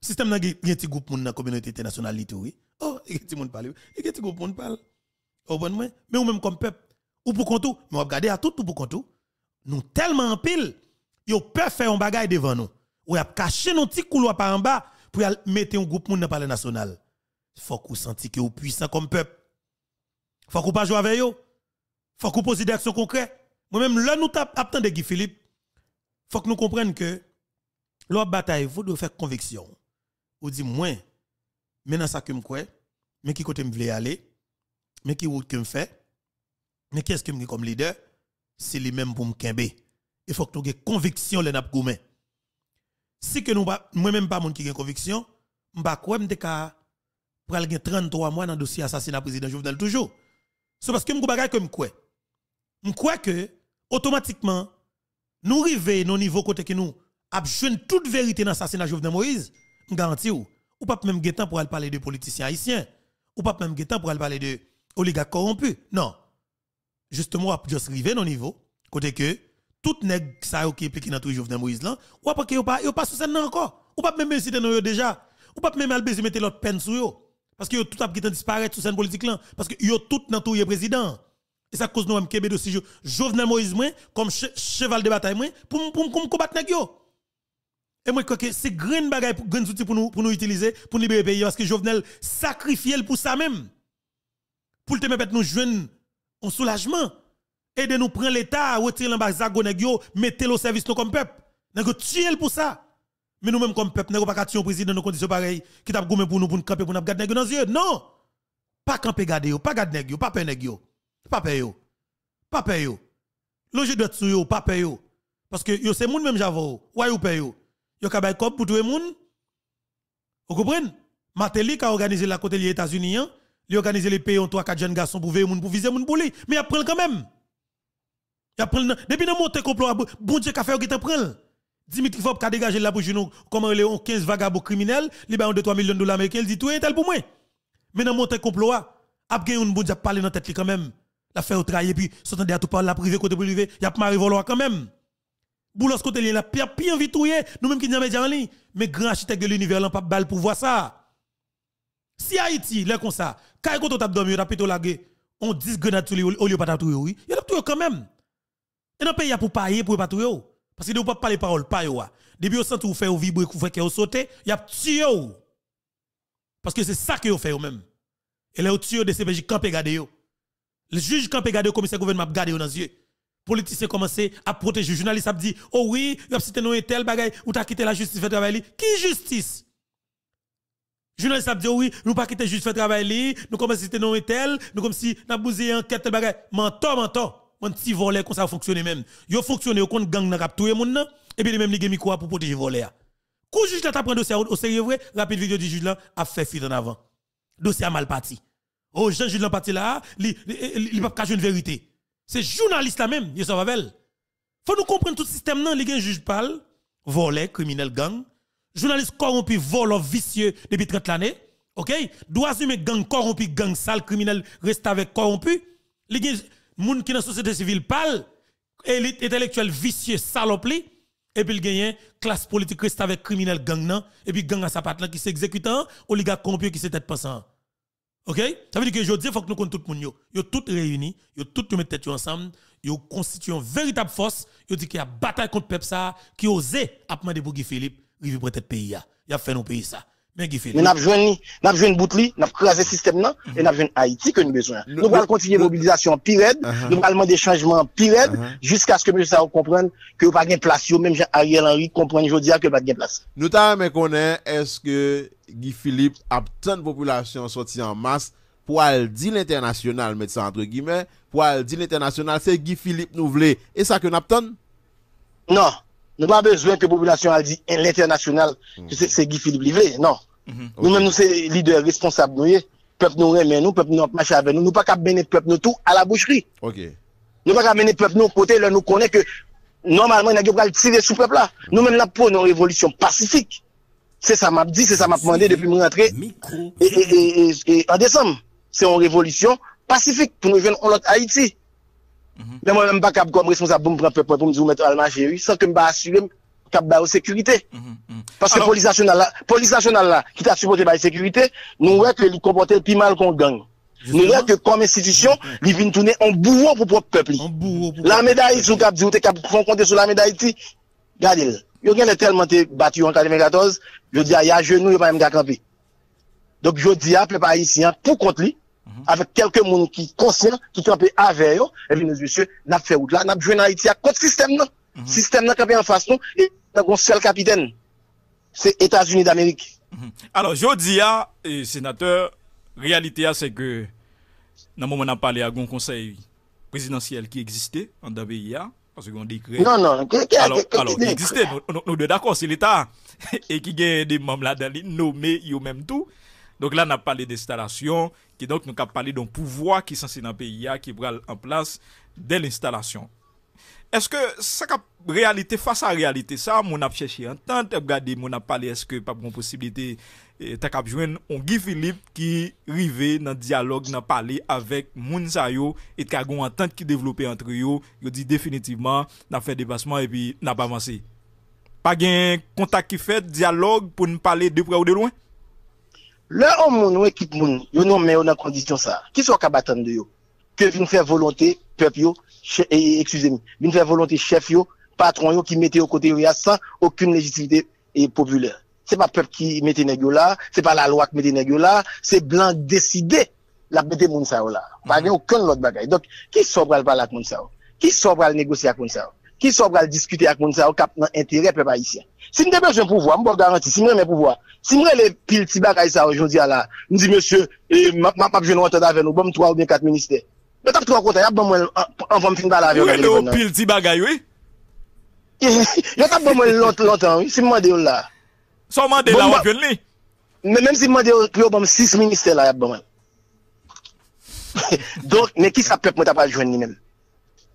Système nan gen petit groupe moun dans communauté internationale oui. Oh, [laughs] a petit monde parle. A petit groupe moun parle. Oh bon mais ou même comme peuple ou pour compte mais on regarder à tout ou pour compte nous tellement en pile, yo peut faire un bagage devant nous ou a caché nos petits couloirs par en bas pour mettre un groupe monde dans palais national. Faut qu'on senti que vous puissant comme peuple. Faut qu'on pas jouer avec eux. Faut qu'on pose des actions concrètes. Moi-même, là, nous de Guy Philippe. Faut que nous comprenions que leur bataille, vous devez faire conviction. Ou dit, moi, maintenant ça que me crois, mais qui côté me voulait aller, mais qui route que me fait, mais qu'est-ce que me comme leader, c'est les mêmes pour me Il faut que nous ayons conviction, les n'a si que nous moi-même pas mon qui a conviction, m'pa quoi m'te ka pral gen 33 mois dans dossier assassinat président Jovenel toujours. C'est parce que m'ko bagay que m'kwe. M'kwe que automatiquement nous river nos niveau côté que nous a toute vérité dans l'assassinat Jovenel Moïse, m'garantis ou ou pas même temps pour aller parler de politiciens haïtiens, ou pas même temps pour aller parler de oligarques corrompus. Non. Justement, on juste river nos niveau côté que tout nèg ça qui impliqué dans tout Jovenel Moïse là ou pas que yo pas yo pas sous scène encore ou pas même citer non déjà ou pas même al mettre l'autre peine sur yo. Parce que yo tout a qui disparaître sous scène politique là parce que yo tout dans tout président et ça cause nous même kebe dossier Jovenel Moïse moi comme cheval de bataille moi pour pour combattre nèg Et moi, je que c'est grand bagage grand outils pour nous, pour nous utiliser, pour libérer le pays, parce que Jovenel sacrifié pour ça même. Pour te mettre nous jeunes en soulagement. Aider nous prendre l'État, retirer l'ambassade, mettez le service comme peuple. Nous tuer pour ça. Mais nous-mêmes, comme peuple, nous pas tuer le président dans conditions pareilles, qui t'a gommé pour nous, pour nous camper, pour nous garder dans les yeux. Non! Pas camper, garder, pas garder, pas peur, pas peur, pas peur. Loge de tuer, pas peur. Parce que c'est moun même j'avoue. Ouais, ou peur yo ka bay pour tout le monde. Vous comprenez? Mateli a organisé la côté des États-Unis, hein. il a organisé les pays en 3 4 jeunes garçons pour veiller pour viser moun pour lui, mais il prend quand même. Il prend depuis dans monter complot bon Dieu qu'a fait qui. Dimitri Fop a dégagé la bouche nous comment les 15 vagabonds criminels, li ba 2 3 millions de dollars américains, il dit tout est tel pour moi. Mais dans monter complot a gagné un bon Dieu dans tête quand même. La au puis s'entendre à tout parler la privé côté privé, y a maré quand même. Boulos côté là, pire pire envie nous même qui n'y média en ligne, mais grand architecte de l'univers là pas pour voir ça. Si Haïti, là comme ça, quand on t'a dormi, on a plutôt on 10 grenades sur lui au lieu pas oui, il a tout quand même. Et dans pays y a pour payer pour pas touyer parce que ne pas parler parole pas yo. Depuis au centre où fait vibrer, vous fait que sauter, il y a tué Parce que c'est ça que vous fait même. Et là, au tué de CPJ campé garder yo. Le juge campé garder le commissaire gouvernement garder dans les yeux. Politiciens commencé à protéger journaliste a dit oh oui il a cité non tel bagay ou t'as quitté la justice fait travail qui justice? Journaliste a dit oh oui nous pas quitter justice fait travail nous commençons à citer non tel nous comme si n'a bousé enquête tel bagay mentor mentor mon petit volet comme ça fonctionne même. Yo fonctionne au compte gang n'a cap tout le monde et puis même li gen quoi pour protéger volet Kou juge là t'a prendre dossier au sérieux vrai? Rapide vidéo du juge là a fait fuite en avant. Dossier a mal parti. Oh Jean juge là parti là il pas cacher une vérité. C'est journaliste là même, il va Faut nous comprendre tout le système non, les juge parle, volet, criminel gang, journaliste corrompu, volant vicieux depuis 30 années. OK? Droits humains gang corrompu, gang sale, criminel reste avec corrompu. Les gens qui dans société civile parle, élite intellectuelle vicieux, salopli. Et puis, il gagne classe politique reste avec criminel gang nan, et puis gang à sa patte qui s'exécutant, oligarque corrompu qui s'est tête passant. OK? Ça veut dire que je dis faut que nous connaissons tout le monde yo, yo tout réunis, yo tout mettre tête ensemble, yo constituent une véritable force, yo dit qu'il y a bataille contre peuple ça qui osait demander pour Guy Philippe, rive pour tête pays. Il a fait nos pays ça. Men ap jwen ni, nap jwen bout li, nap kraze sistem nan, mm -hmm. e nap jwen Haiti ke nou bezwen. Nou pral kontinye mobilizasyon pi red, uh -huh. nou pralman de chanjman pi red, uh -huh. jiska sken mè sa ou kompren ke ou pa gen plas yo, mèm jen Ariel Henry kompren jodia ke ou pa gen plas. Nou ta mè konen, eske Guy Philippe ap ten populasyon soti an mas pou al di l'internasyonal, mè sa entre gimè, pou al di l'internasyonal, se Guy Philippe nou vle, e sa ke nap ten? Non. Nous n'avons pas besoin que la population ait dit l'international, mm c'est Guy Philippe Livré. Non. Mhm. Nous-mêmes, nous sommes leaders responsables. Nous, peuple nous remet nous, peuple nous marche avec nous. Nous pas qu'à mener peuple nous tout à la boucherie. Nous pas qu'à mener peuple nous côté, là, nous connaissons que normalement, nous pas tirer sous peuple là. Nous-mêmes, là, pour une révolution pacifique. C'est ça m'a dit, c'est ça m'a demandé depuis mon rentrée. Et, en décembre, c'est une révolution pacifique pour nous venir en l'autre Haïti. Men mwen mwen pa kap kom responsable pou m pran pepo pou m di ou met alman chéri, san ke m ba asyre m kap ba ou sekurite. Paske polis nasyonal la, ki ta supporte ba ou sekurite, nou wè ke li kompote pi mal kon gang. Nou wè ke kom institisyon, li vin toune an bouron pou prop pepli. La meday sou kap di ou te kap kon konte sou la meday ti, gade l. Yo gen le telman te bati yo an 94, yo di a ya genou yo pa yon kakampi. Dok yo di a ple pa yon siyan pou kont li, avec quelques monde qui conscient, qui campent avec eux, et puis, nous, monsieur, n'a fait route là, n'a joué en Haïti à contre système, non? Mm -hmm. Système n'a campé en face, non, et n'a un seul capitaine. C'est États-Unis d'Amérique. Mhm. Alors, je dis à, sénateur, réalité, c'est que, dans le moment où on a parlé à un conseil présidentiel qui existait en DBIA, parce qu'on décret. Non, non. alors, alors, il existait. Nous, nous, d'accord, c'est l'État. [laughs] et qui gagne des membres là-dedans, nommés, ils même tout. Donc là, on a parlé d'installation, qui donc nous a parlé d'un pouvoir qui est censé dans le pays, qui est en place dès l'installation. Est-ce que ça réalité face à réalité ça, mon a cherché entendre, regarder, mon a parlé, est-ce que pas une possibilité, eh, t'as qu'à joindre un Guy Philippe qui rivé dans le dialogue, dans parler avec Mounsayo et t'as une entente qui développée entre eux, yo, dit définitivement, n'a fait dépassement et puis n'a pas avancé. Pas gain contact qui fait, dialogue pour nous parler de près ou de loin. Le homme ou équipe moun yo non mais on a condition ça qui soit capable de yo? Que vient faire volonté peuple yo excusez-moi, vient faire volonté chef yo, patron yo qui mettait au côté yo sans aucune légitimité et populaire. C'est pas peuple qui mette nèg là, c'est pas la loi qui mette nèg là, c'est blanc décidé la mettre moun sa là. Pas mm aucun bagaille. Donc qui sobral parler avec moun sa Qui sobral négocier avec moun sa ki sou pral diskute ak moun sa ou kap nan entere pe pa isyan. Si mwen te bejwen pouvoi, mwen bo garanti, si mwen mwen pouvoi, si mwen le pil ti bak a isa ou jondi ala, mwen di monsye, map ap jwen wantan avè nou, bom 3 ou bien 4 minister. Mwen tap 3 kontan, yap bon mwen anvom fin bala avè. Ou e nou pil ti bagay we? [laughs] Yo tap bon mwen lontan, si mwen de yo la. Sou mwen de la wap yon li? Mwen si mwen de yo, yo bom 6 minister la yap bon mwen. [laughs] Donk, men ki sa pep mwen tap ap jwen ni men?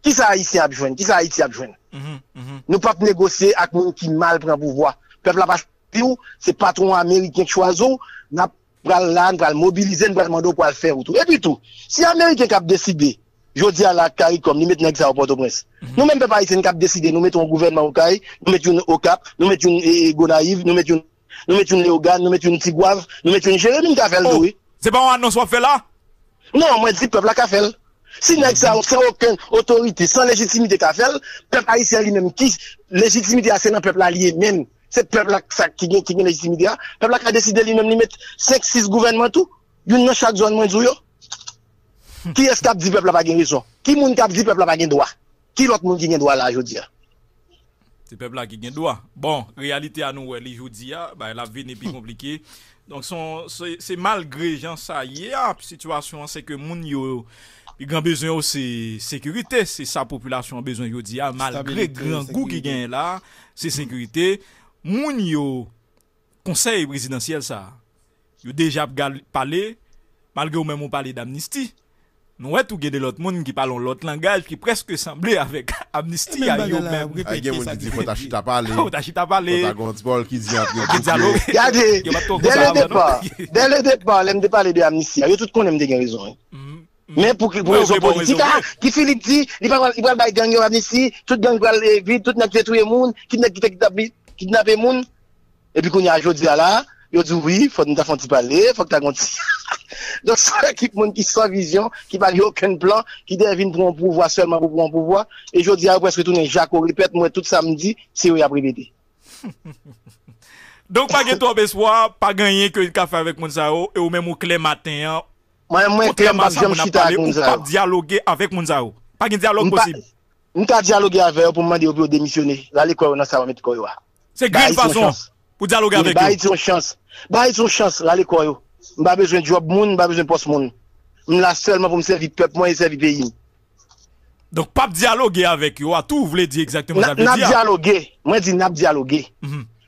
Qui ça haïtien a joindre? Qui ça haïtien a joindre? Mhm, mhm. Nous pas négocier avec gens qui mal prend pouvoir. Peuple là pas c'est patron américain qui choisit, n'a pas là, n'a mobiliser, n'a demander pour le faire tout. Et puis tout. Si américain qui a décidé je dis à la CARICOM, nous mettons au Port-au-Prince. Mm -hmm. Nous même pas ici, nous décidé, nous mettons un gouvernement au CAI, nous mettons au Cap, nous mettons une Gonaïve, nous mettons nous mettons Léogane, nous mettons Tigouave, nous mettons une Jérémy qui a fait oh, C'est pas un annonce fait là? Non, moi je dis peuple qui a fait. Si nous ça sans aucune autorité, sans légitimité qu'a fait, peuple haïtien lui-même qui légitimité c'est dans peuple allié même. C'est peuple là qui a qui légitimité, peuple qui a décidé lui-même de mettre 5 6 gouvernements tout, une dans chaque zone moins yo. Qui est-ce qui a dit peuple pas raison? Qui est-ce qui a dit peuple pas droit? Qui l'autre monde qui a droit là, je dis Se pepl la ki gen doa. Bon, realite anou wè eh, li joudi ya, ba la vin epi komplike. Hmm. Donk son, se, se malgre jan sa ye ap, situasyon se ke moun yo, gen bezon yo se sekurite, se sa populasyon bezon yo di ya, malgre gran gou ki gen la, se sekurite, moun yo konsey presidansyel sa, yo deja ap pale, malgre ou men moun pale d'amnisti, d'amnistie. Nou wè tou gède lòt moun ki palon lòt langaj ki preske semblè avèk amnisti a yo mèm. A gen moun ki di fòt a chita pale. Fòt a chita pale. Fòt a gontbol ki di apre. Gade, dè lè depa, dè lè depa lèm de pale de amnisti a, yo tout konèm de gen rezon. Mè pou rezon politika, ki Filip di, li pral bay gang yo amnisti, tout gang pral vide, tout nèk fè touye moun, ki nèk kidnapè moun, epi koun ya jò di ala, yo di wè, fòt nou ta fònti pale, fòt ta gonti. Donc, c'est l'équipe qui sans vision, qui n'a aucun plan, qui devine pour un pouvoir seulement pour un pouvoir. Et je dis à presque tout Jacques, répète moi tout samedi, c'est où il a répété. [laughs] Donc, pas de trop espoir, pas gagner que le café avec Mounzao, et ou moi, clé matin, je suis avec Mounzao. Pas dialoguer avec Mounzao. Pas de dialogue possible. Nous avons dialogué avec eux pour demander de démissionner. Là, l'école, on a ça, mettre quoi. C'est grande façon pour dialoguer avec eux. Bah, ils ont chance. Bah, ils ont chance, là, l'école. Mba bezwen job moun, mba bezwen pos moun. Mla selman pou mservi pep, mwen servi peyin. Donk pap diyalogue avek yo, a tou vle di ekzakteman sa vle di a? Nap diyalogue, mwen di nap diyalogue.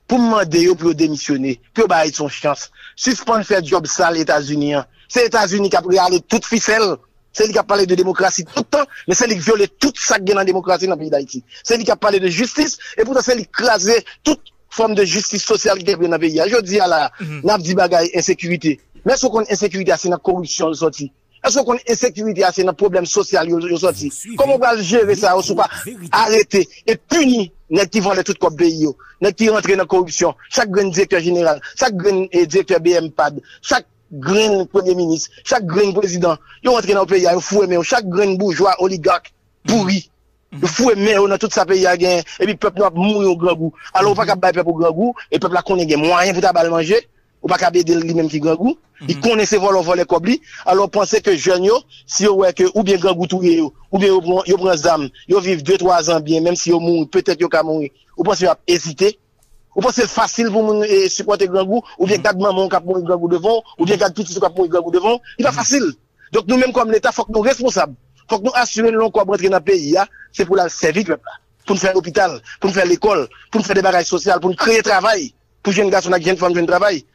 Pou mman deyo pou yo demisyone, pou yo baye son chans. Suspon fè job sal Etats-Unis. Se Etats-Unis kap reale tout fisel, se li kap pale de demokrasi toutan, men se li viole tout sak gen an demokrasi nan piyi da iti. Se li kap pale de justis, e pou ta se li krasè tout form de justis sosyal ki kèpè nan piyi. A jo di ala, nap di Men sou kon ensekurite ase nan korupsyon yo soti. Men sou kon ensekurite ase nan problem sosyal yo soti. Koman wale jere sa yo sou pa arete e puni nek ki vande tout kop beyi yo. Nek ki rentre nan korupsyon. Chak gren direktor general, chak gren direktor BMPAD, chak gren premier ministre, chak gren prezident. Yo rentre nan peyi yo fwe men yo. Chak gren bourgeois, oligak, bouri. Yo fwe men yo nan tout sa peyi a gen. E pi pep nou ap moun yo grangou. Alo wap ak ap bay pep yo grangou. E pep la konen gen mwanyen pou ta bal manje. Ou pas qu'à lui-même qui grand goût. Il mhm. connaissait voler voler cobli. Alors pensez que jeune si ouais que ou bien grand goût yo, ou bien yo prend yo prend zam, yo vivent 2 3 ans bien même si yo mourent, peut-être yo ka mourir. Ou pensez yo hésiter? Ou pensez facile pour moun eh, supporter grand goût? Ou bien quatre maman qui mourir grand goût devant ou bien quatre petits qui mourir grand goût devant, il pas mhm. facile. Donc nous même comme l'état faut que nous responsables. Faut que nous assurer long quoi rentrer dans le pays c'est pour la servir peuple pour nous faire l'hôpital, pour nous faire l'école, pour nous faire des bagages sociaux, pour nous créer travail, pour jeunes garçons jeunes femmes jeunes travail.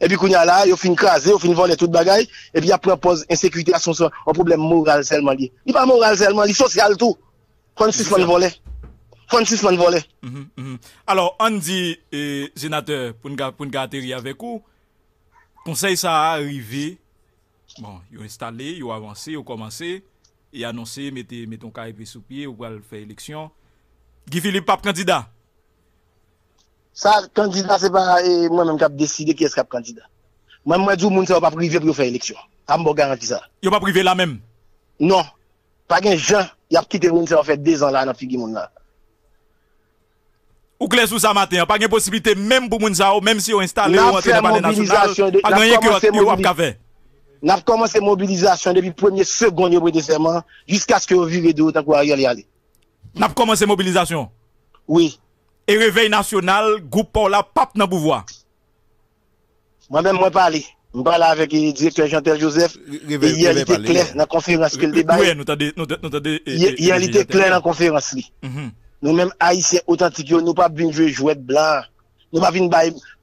epi koun ya la, yo fin krasè, yo fin vole tout bagay, epi ya prepoz insekwite a son son, an problem moral selman li. Li pa moral selman, li sosyal tou. Fon sis man vole. Fon sis man vole. Mm -hmm, mm -hmm. Alors, an di, eh, senate, pou nga ateri avek ou, konsey sa a arrive, bon, yo installe, yo avanse, yo komanse, e anonse, meton ka epi sou pie, ou pral fè eleksyon, Gifilip pap kandida. Faire élection. Pas candidat. Sa kandida se pa mwen menm kap deside ki es kap kandida. Mwen mwen djou moun se wap pa prive pou yo fè eleksyon. A mbo garanti sa. Yo pa prive la menm? Non. Pa gen jan, yap kite moun se wap fè de zan la nan figi moun la. Ou clair sous ça matin, pas de possibilité même pour moun même si on installé ou entrer dans le national, pas gagner que yo a fait. Commencé mobilisation depuis premier seconde de serment jusqu'à ce que vous vivez de autant quoi y aller. N'a commencé mobilisation? Oui. Et réveil national, groupe pour la pape dans pouvoir. Moi-même moi parler. Je parle avec le directeur Jean-Tel Joseph. Et il était clair dans la conférence qu'il débat. Oui, nous t'avons Il était clair dans la conférence. Nous-mêmes, haïtiens authentiques, nous ne pas venir jouer jouet blanc. Nous ne pas venir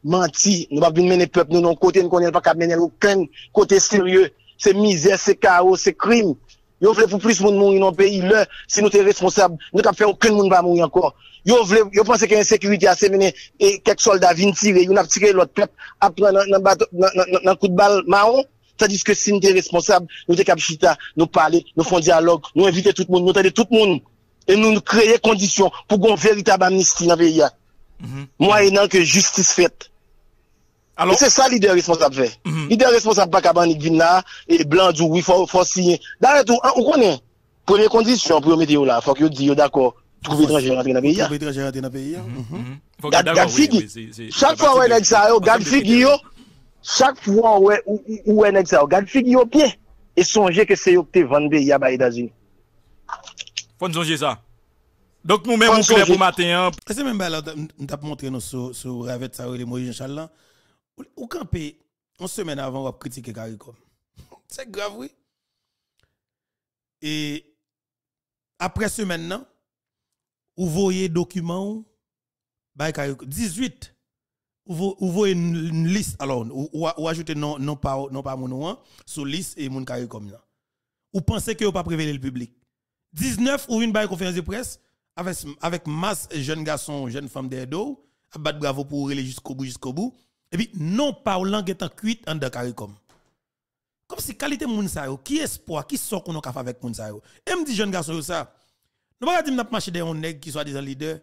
mentir. Nous ne pas venir mener peuple. Nous, non côté, nous ne connaissons pas mener aucun côté sérieux. C'est misère, c'est chaos, c'est crime. Yo voulez pour plus de monde dans le pays, là, si nous sommes responsables, nous ne fait aucun monde va mourir encore. Yo yo pensez qu'il y a une sécurité à mené et quelques soldats viennent tirer, ils ont tiré l'autre peuple, après, un coup de balle marron. Tandis que si nous sommes responsables, nous sommes chita, nous parler, nous faisons dialogue, nous invitons tout le monde, nous aidons tout le monde et nous créer conditions pour une véritable amnistie dans le pays. Mm Moyennant que justice faite. Alors... Se sa lider responsable fe. Mm -hmm. Lider responsable pa kabanik vin la, e blan djou, wifo, fosye. Dare tou, an, ou konen, premye kondisyon pou yo mete yo la, fok yo di yo dako, trouve etranje rentre na peyi ya. Trouve etranje rentre na peyi ya. Gad figi, chak fwa wè nèk sa yo, gad figi yo, chak fwa wè nèk sa yo, gad figi yo pye, e sonje ke se yo pte vande peyi ya ba Edazini. Fon sonje sa. Dok nou men moun kler pou maten. Se men ba la, m tap montre nou sou ravet sa yo le Moïse Inchal la, Ou camper une semaine avant on va critiquer CARICOM. [laughs] C'est grave oui. Et après semaine là, vous voyez document bah 18 vous voyez une liste alors ou ajouter non non pas non mon nom sur liste et mon CARICOM. Ou pensez que vous pas prévenir le public. 19 ou une conférence de presse avec, avec masse jeunes garçons, jeunes femmes d'Edo, à battre bravo pour aller jusqu'au bout, jusqu'au bout. Et puis, non parlant est en cuite en de Comme si qualité moun sa yo, qui espoir, qui sort qu'on a fait avec moun sa yo? Et me dit jeune garçon ça. Nous pas dire n'a marché des nèg qui soit des leader.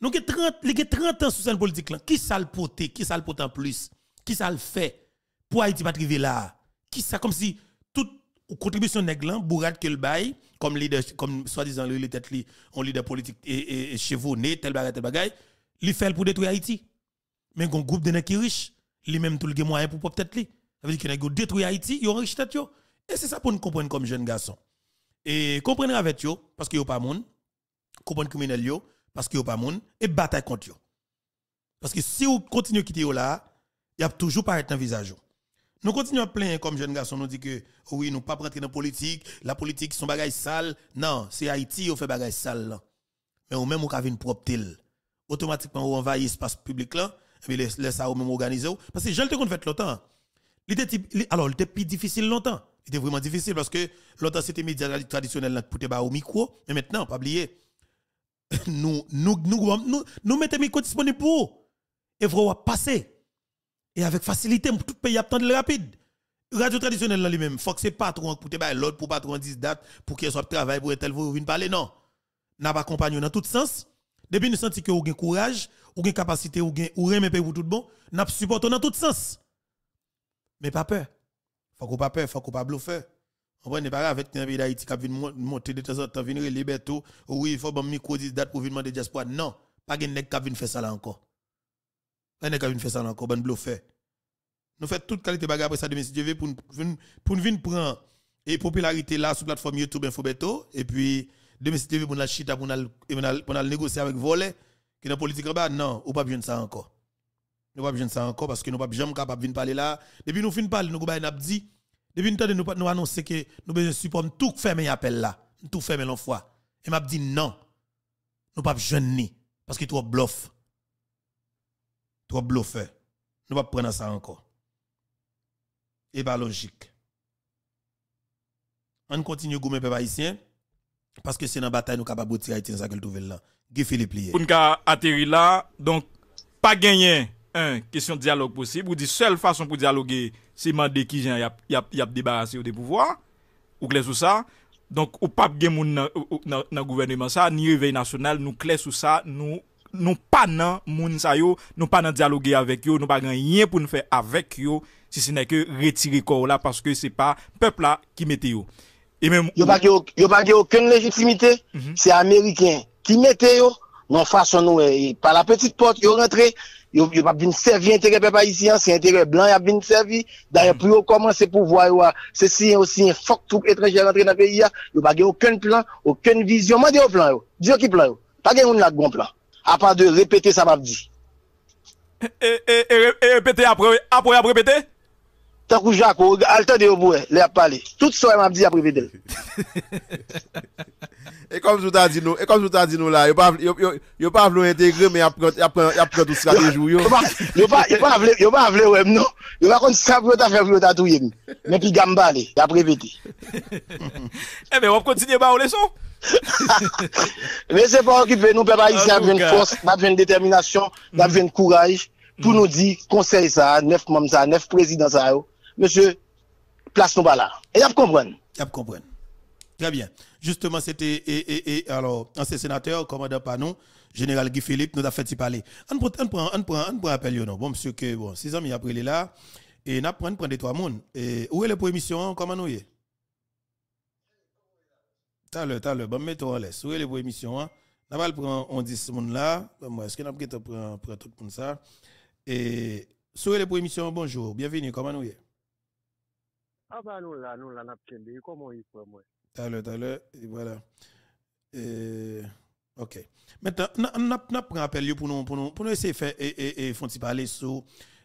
Nous avons 30 les 30 ans sur scène politique là, qui ça le qui ça le en plus, qui ça le fait? Pour Haïti pas arriver là. Qui ça comme si toute contribution nèg là bourrade que le bail comme leader, comme soi-disant le tête li, on leader politique et, et, chevauné, tel bagay, tel bagay, li fait pour détruire Haïti. Mais un groupe de gens qui riche, li même tout le moyen pour peut-être li. Ça veut dire que détruire Haïti, ils ont riche tête. Et c'est ça pour nous comprendre comme jeune garçon. Et comprendre avec yo, parce que yo pas moun, comprendre criminel yo, parce que yo pas moun, et bataille contre yo. Parce que si vous continuez à quitter là, il y a toujours pas être un visage. Nous continuons à plaindre comme jeunes garçons, nous dit que oui, nous pas rentrer dans la politique, la politique sont bagages sales. Non, c'est Haïti qui fait bagages sales. Mais au même, on a une propre Automatiquement, on envahit l'espace public là, puis laisse ça même organiser. Parce que je le fait longtemps. Alors, il était plus difficile longtemps. Il était vraiment difficile parce que longtemps, c'était médias traditionnels pour te au micro. Mais maintenant, pas oublier. [laughs] nous, nous, nous, nous, nous mettons le micro disponible pour Et vous passer. Et avec facilité, tout pays attend le rapide. Radio traditionnelle là lui-même, faut que c'est patron pour te l'autre pour patron 10 dates pour qu'il soit travail pour tel vous venir parler non. N'a pas accompagné dans tout sens. Depuis nous senti que vous avez courage, vous avez capacité, vous avez ou pays pour tout bon, n'a supporté dans tout sens. Mais pas peur. Faut qu'on pas peur, faut qu'on pas bluffer. On va pas avec un pays d'Haïti qui vient monter de temps en temps, venir liberté. Oui, il faut bon micro 10 dates pour venir demander diaspora. Non, pas de nèg qui vient faire ça là encore. On est capable faire ça encore, ben bluffer. Nous faisons toute qualité de après ça de M. pour pour venir prendre et popularité là sur la plateforme YouTube Infobeto et puis de M. pour la chita pour pour négocier avec volet qui dans politique là non, ou pas besoin de ça encore. Nous pas besoin de ça encore parce que nous pas jamais capable de parler là. Depuis nous fin parler nous n'a dit depuis nous nous nous annoncer que nous besoin support tout fermer appel là, tout fermer l'enfoi. Et m'a dit non. Nous pas besoin parce que trop bluff. Trop bluffé. Nous pas prendre ça encore. Et pas logique. On continue à gommer peuple haïtien parce que c'est dans la bataille nous capable de tirer ça que le là. Guy Philippe Lié. Pour nous atterrir là, donc, pas gagner, un, question de dialogue possible. Ou dit, seule façon pour dialoguer, c'est demander qui y a, y a, y a débarrassé des pouvoirs, ou clair sur ça. Donc, ou pas gagner dans le gouvernement ça, ni réveil national, nous clair sur ça, nous nous pas nan moun sa yo, nous pas nan dialoguer avec yo, nous pas rien pour nous faire avec yo, si ce n'est que retirer corps là parce que c'est pas peuple là qui mette yo. Et même yo pas yo pas aucune légitimité, mm c'est américain. Qui mette yo. Non fason nou e, pa la petit pot, yo rentre, yo pa bin servi entere pe pa isi an, se entere blan bin servi, da yo pou yo komanse pou vwa yo a, se si yon si fok touk etreje rentre na peyi ya, yo pa gen oken plan, oken vizyon, man di yo plan yo, di yo ki plan yo, pa gen plan, apan de repete sa map di. E repete apre, apre apre repete? Tan kou jako, al tan de yo mwen, le ap pale. Tout so em ap di ap revedel. [laughs] E kom sou ta di nou, e kom sou ta di nou la, yo pa vlo integre, men ap pre tout stratejou yo. Yo pa vle wèm nou, yo pa kon sa vlo ta fè vlo ta tou yèm. Men pi gamba le, ap revede. [laughs] E eh men wap kontinye ba ou leson? [laughs] Men se pa okipe nou, pe pa isi ap ven fos, ap ven determinasyon, ap ven mm. kouraj, pou nou di konsey sa, nef mam sa, nef prezident sa yo. Monsye, plas nou ba la. E ap kompren. Ap kompren. Très bien. Justement, c'était et, et, alors ancien sénateur, commandant Panon, général Guy Philippe, nous a fait parler. On prend, on prend, on prend, on prend non. Bon, monsieur, que bon, six ans, après, il est là, et n'a prend, prend des trois mondes. Et où est le pour émission, comment nous y est? T'as le, t'as le, bon, mettons en laisse. Où est le pour émission, hein? N'a pas le prendre, on dit monde là, moi, est-ce que n'a pas prendre, prendre tout pour ça? Et, est le pour émission, bonjour, bienvenue, comment nous y est? Ah, bah, nous là, nous là, n'a pas comment il faut, moi? Tout à l'heure, voilà. Et, ok. Maintenant, on a pris un appel pour nous, pour nous, pour nous essayer de faire et, et, et parler sur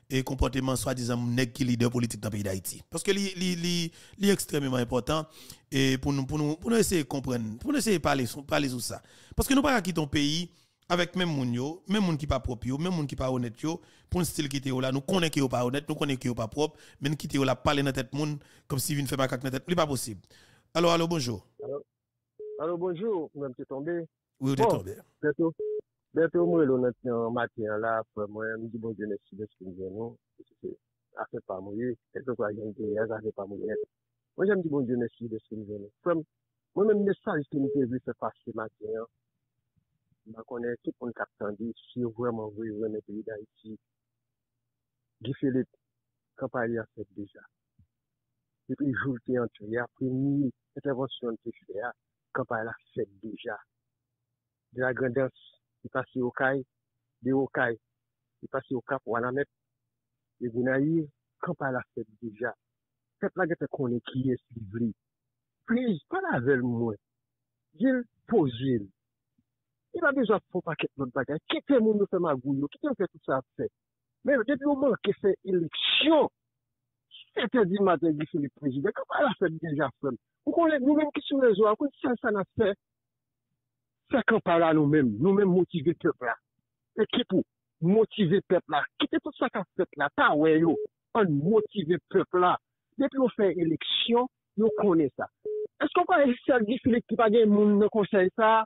et comportement soi-disant nèg qui leader politique dans le pays d'Haïti parce que li extrêmement important et pour nous pour nous pour nous essayer de comprendre pour nous essayer de parler parler sur ça parce que nous pas quitter ton pays avec même moun yo, même moun qui pas propre yo, même moun qui pas honnête yo, pour un style qui était là, nous connaissons qui pas honnête, nous connaissons qui pas propre, mais qui était là parler dans tête moun comme si vinn fait macaque dans tête, c'est pas possible. Allô allô bonjour. Allô, allô bonjour, même t'es tombé. Oui, t'es tombé. Bientôt. Bientôt moi le matin matin là moi me dit bon Dieu merci de ce que nous venons. A fait pas mourir, quelque quoi j'ai été, ça fait pas mourir. Moi j'aime dire bon Dieu merci de ce que nous venons. Moi même le message que nous t'ai vu se passer matin. nan konen ki pou nou kap tande si vwèman vwè vwè nan peyi da iti. Di Filip, kampanye a fèt deja. Depi joul te an tuye, apri mil intervensyon te fè a, kampanye la fèt deja. De la grandans, di pasi okay, de okay, di pasi okap wala met, de gounayi, kampanye la fèt deja. Fèt la gete konen ki es livri. Pliz, pa la vel mwen. Dil, pozil. il a déjà fait un paquet de bagages. Qui était mon nous fait magouille, qui était fait tout ça fait. Mais depuis le moment que c'est élection, c'était dit matin, il fait le président. Comment elle a fait déjà fait? Vous connaissez, nous-mêmes qui sommes les autres, ça, ça n'a fait. C'est qu'on parle à nous-mêmes, nous-mêmes motiver le peuple là. Et qui pour motiver le peuple là? Qui était tout ça qu'a fait là? T'as ouais, yo. On motiver le peuple là. Depuis qu'on fait élection, nous connaissons ça. Est-ce qu'on connaît Sergi Philippe qui pas gagné mon conseil ça?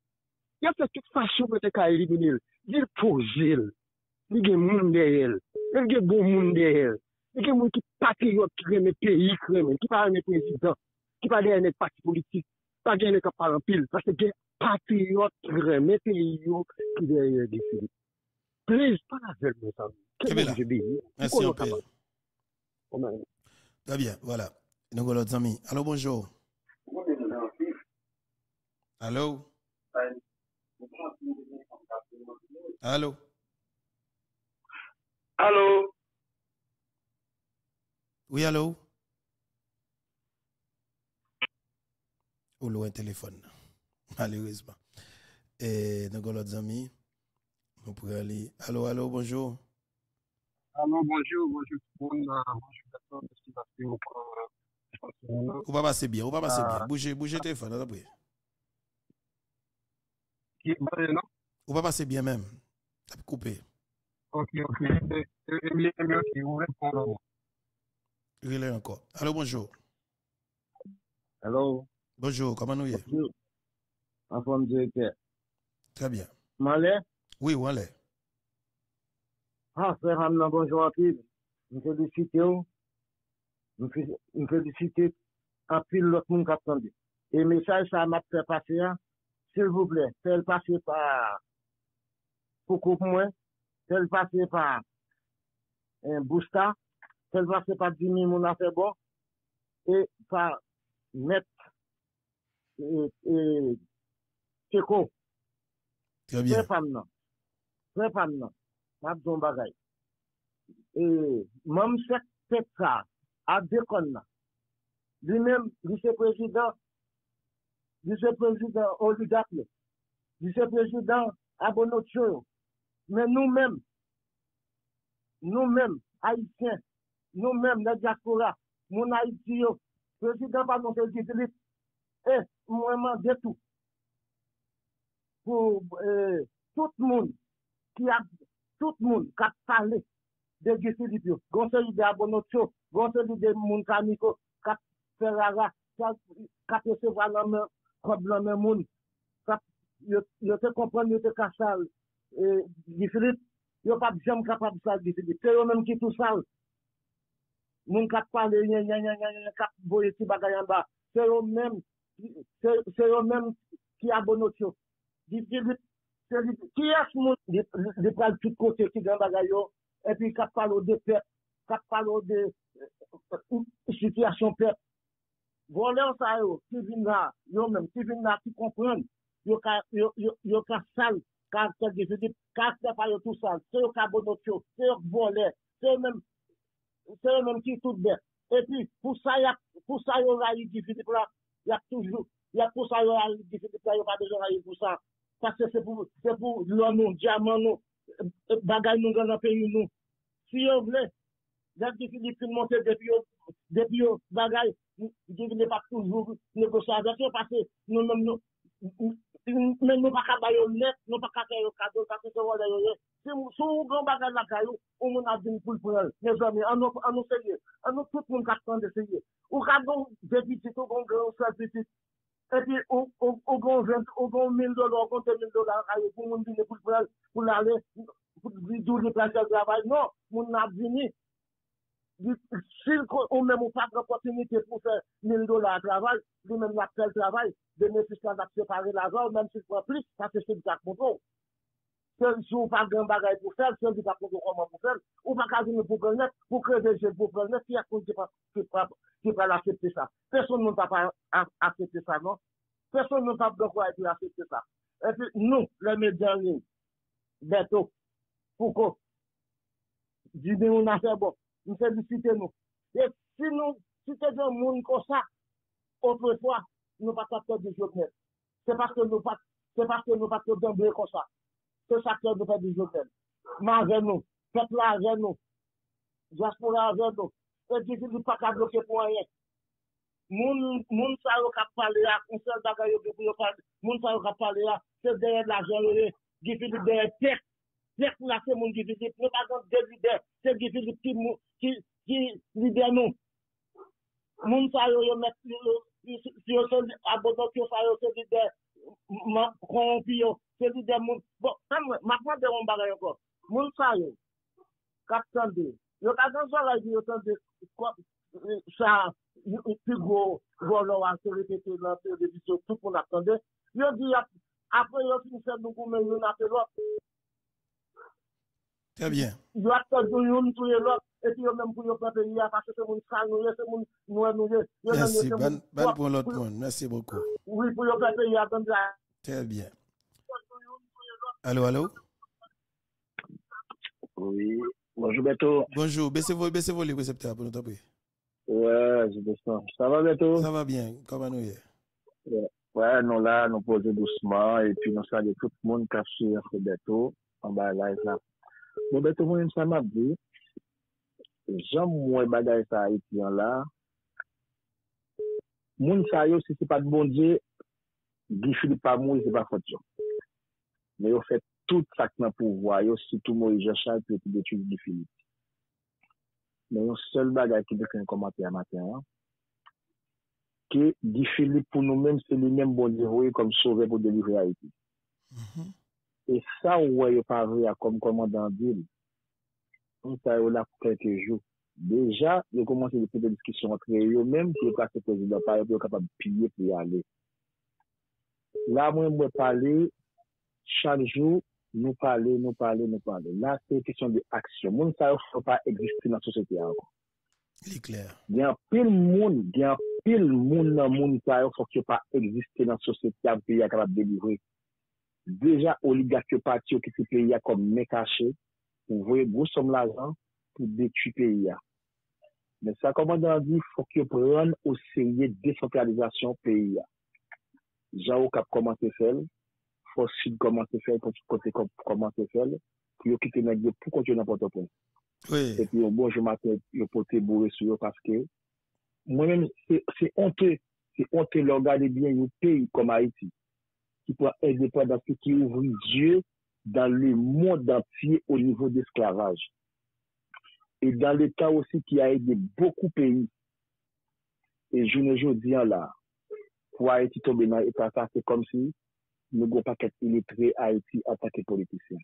Yap fè tout fasyon pou te ka elimine el. l pou zil. Li gen moun de el. El gen bon moun de el. Li gen moun ki patriyot ki reme peyi kremen. Ki pa reme prezident. Ki pa reme pati politik. Pa gen ene kaparampil. Pase gen patriyot ki reme peyi yo ki derye defini. Plez pa la vel mwen sa. Kebe la. Merci anpil. Omen. Très bien, voilà. Nou Nous allons, amis. Allô, bonjour. Allô? Allô? Allô? Oui, allô? Ou loin téléphone, malheureusement. Et nous avons l'autre ami. Nous pourrions aller. Allô, allô, bonjour. Allô, bonjour, bonjour tout le monde. Bonjour. Merci parce que vous prenez. Ou pas passer bien, ou pas passer bien. Euh, bougez, bougez téléphone, après. Ki baye nan? Ou pa pase bien men. Tap koupe. Ok, ok. E mi eme yo ki ouve kon la ou. Rile anko. Alo, bonjou. Alo. Bonjou, koman nou ye? Bonjou. An fom direte. Tre bien. Man le? Oui, wan le. Ha, fè ram nan bonjou apil. M felicite ou. M felicite apil lot moun kap tande. E mesaj sa map fè pase ya. s'il vous plaît, faites passer par beaucoup moins, faites passer par un booster, faites passer par 10 000 mon affaire bon, et par mettre et, et Tcheko. Très bien. Fais pas maintenant. Fais pas maintenant. M'a dit bagay. Et même cette tête ça, à Bécon, lui-même, vice-président, vice-prezident oligakle, vice-prezident abonotyo, men nou men, nou men, euh, haitien, nou men, le diaspora, moun haitiyo, prezident pa nou se titlit, e, mwen man detou, pou eh, tout. Moun, ki ap, tout moun, kat pale, de Gifilip yo, gonseli de abonotyo, gonseli de moun kamiko, kat ferara, kat, kat yose valan men, kob lan men moun, kap, yo, yo te kompren, yo te kasal, e, euh, difilip, yo pap jem kapap sal difilip, te yo men ki tou sal, moun kap pale, nye, nye, nye, nye, nye, kap boye ti bagayan ba, se yo men, se yo men ki abonot yo, difilip, se li, ki yas moun, li, li pral tout kote ki gen bagay yo, epi kap palo de pep, kap palo de, euh, ou, situasyon pep, Golev sa yo, ki vin la, yo men, ki vin la, ki kompren, yo ka, yo, yo, yo ka sal, ka te gifidi, ka pa yo tout sal, se yo ka bonot yo, se yo vole, se yo men, se yo menm ki tout bet. E pi, pou sa yo, pou sa yo la yi gifidi pou la, ya toujou, ya pou sa yo la yi gifidi pou la, yo pa dejan la yi pou sa. Pase se pou, se pou lon nou, diaman nou, bagay nou gen gana peyi nou. Si yo vle, Nèk di Filip ki monte depi yo, depi yo bagay, di vile pa toujou negosyazasyon, pase nou men nou, men nou pa kabayo net, nou pa kabayo kado, pase se wale yo ye. Sou ou gran bagay la kayo, ou moun adin pou l'prel, ne zami, an nou seye, an nou tout moun katran de seye. Ou ka gon depitit, ou gon gran swazitit, epi ou gon vent, ou gon mil dolar, ou gon ten mil dolar kayo, pou moun dine pou l'prel, pou l'ale, pou l'idou li plase al. Non, moun adini. sil ou mèm ou pa prepotinite pou fè 1000 dola a travay, li mèm la pèl travay, benefis la dak separe la zon, mèm si pou aplis, pa se sindikat kontrol. Si ou pa gen bagay pou fèl, sindikat kontrol koman pou fèl, ou pa kazini pou prenet, pou kredeje pou prenet, ki akoun ki pa l'aksepte sa. Person nou pa pa aksepte sa, non? Person nou pa blokwa epi aksepte sa. Epi nou, le medyan li, beto, pouko, di de ou na fè bon, nou se disite nou. E si nou, si te gen moun kon sa, otre fwa, nou pa kapte di joknet. Se paske nou pa, se paske nou pa te denbe kon sa. Se sakte nou pa di joknet. Man ven nou, pepla ven nou, jaspora ven nou, e di ki di pa ka bloke pou an yek. Moun, moun sa yo kap pale ya, konsel daga yo, yo pale, moun sa yo kap pale ya, se deye la jenye, di ki di deye tek, Lèk pou la se moun gifizit, nou pa zan de lider, se gifizit ki moun, ki lider nou. Moun sa yo yo met, si yo se abotok yo sa yo se lider, man konpi yo, se lider moun. Bon, tan mwen, ma pwante yon bagay anko, moun sa yo, kap san de, yo ka zan sa la yo san de, sa, pi go, go lo an, se repete lan, se repete, tout pou la san de, yo di apre yo fin se nou koumen, yo na pe lop, Très bien. Parce. Merci, pou l'autre merci beaucoup. Oui, pou yon pepe yon attende. Très bien. Allo, allo? Oui. Bonjour Beto. Bonjour, baissez vos, baissez vos les récepteurs pour nous taper. Ouais, je descends. Ça va Beto? Ça va bien, comment nous y est? Ouais. ouais, nous là, nous posons doucement et puis nous saluons tout le monde qui a sur Beto en bas live là. Mwen beto mwen yon sa mabdi, jan mwen bagay sa iti yon la, moun sa yo si se pat bondye, di Filip pa moun, se pa fote yo. Men yo fet tout sak nan pouvoy, yo sitou mou yon chal, pe ti detu di Filip. Men yon sel bagay ki dek yon komante yon maten an, ki di Filip pou nou men se li men bondye hoye kom sove pou delivre a iti. Mm-hmm. E sa ou wè yo pavè ya kom komandan dil, on sa yo la pou kelke jou. Deja, yo komanse de pou de diskisyon entre yo, mèm pou yo kase prezident pa, yo pou yo kapab piye pou yo ale. La mwen mwen pale, chak jou, nou pale, nou pale, nou pale. La, se yon kisyon de aksyon. Moun sa yo fò pa egzistri nan sosete anko. Li kler. Gen pil moun, gen pil moun nan moun sa yo fò ki yo pa egzistri nan sosete anko, pou yo kapab delivri. deja oligarke pati yo ki se peyi ya kom me kache, pou voye gwo som la jan pou detu peyi ya. Men sa komandan di, fok yo pran ou seye desentralizasyon peyi ya. Jan ou kap koman se fel, fok chid koman se fel, konti kote koman se fel, pou yo kite nan gye pou konti yo nan potopon. Oui. Se pi yo bonjou maten yo pote bourre sou yo paske. Mwen men, se onte, se onte lor gade bien yo peyi kom Haiti. Ki pou a indépendance, ki ouvri Dieu dans le monde entier au niveau d'esclavage. Et dans le cas aussi qui a aidé beaucoup pays. Et je ne joue dire là, pou Haïti tombe dans l'état, c'est comme si nous n'avons pas qu'être illettré Haïti en tant que politicien.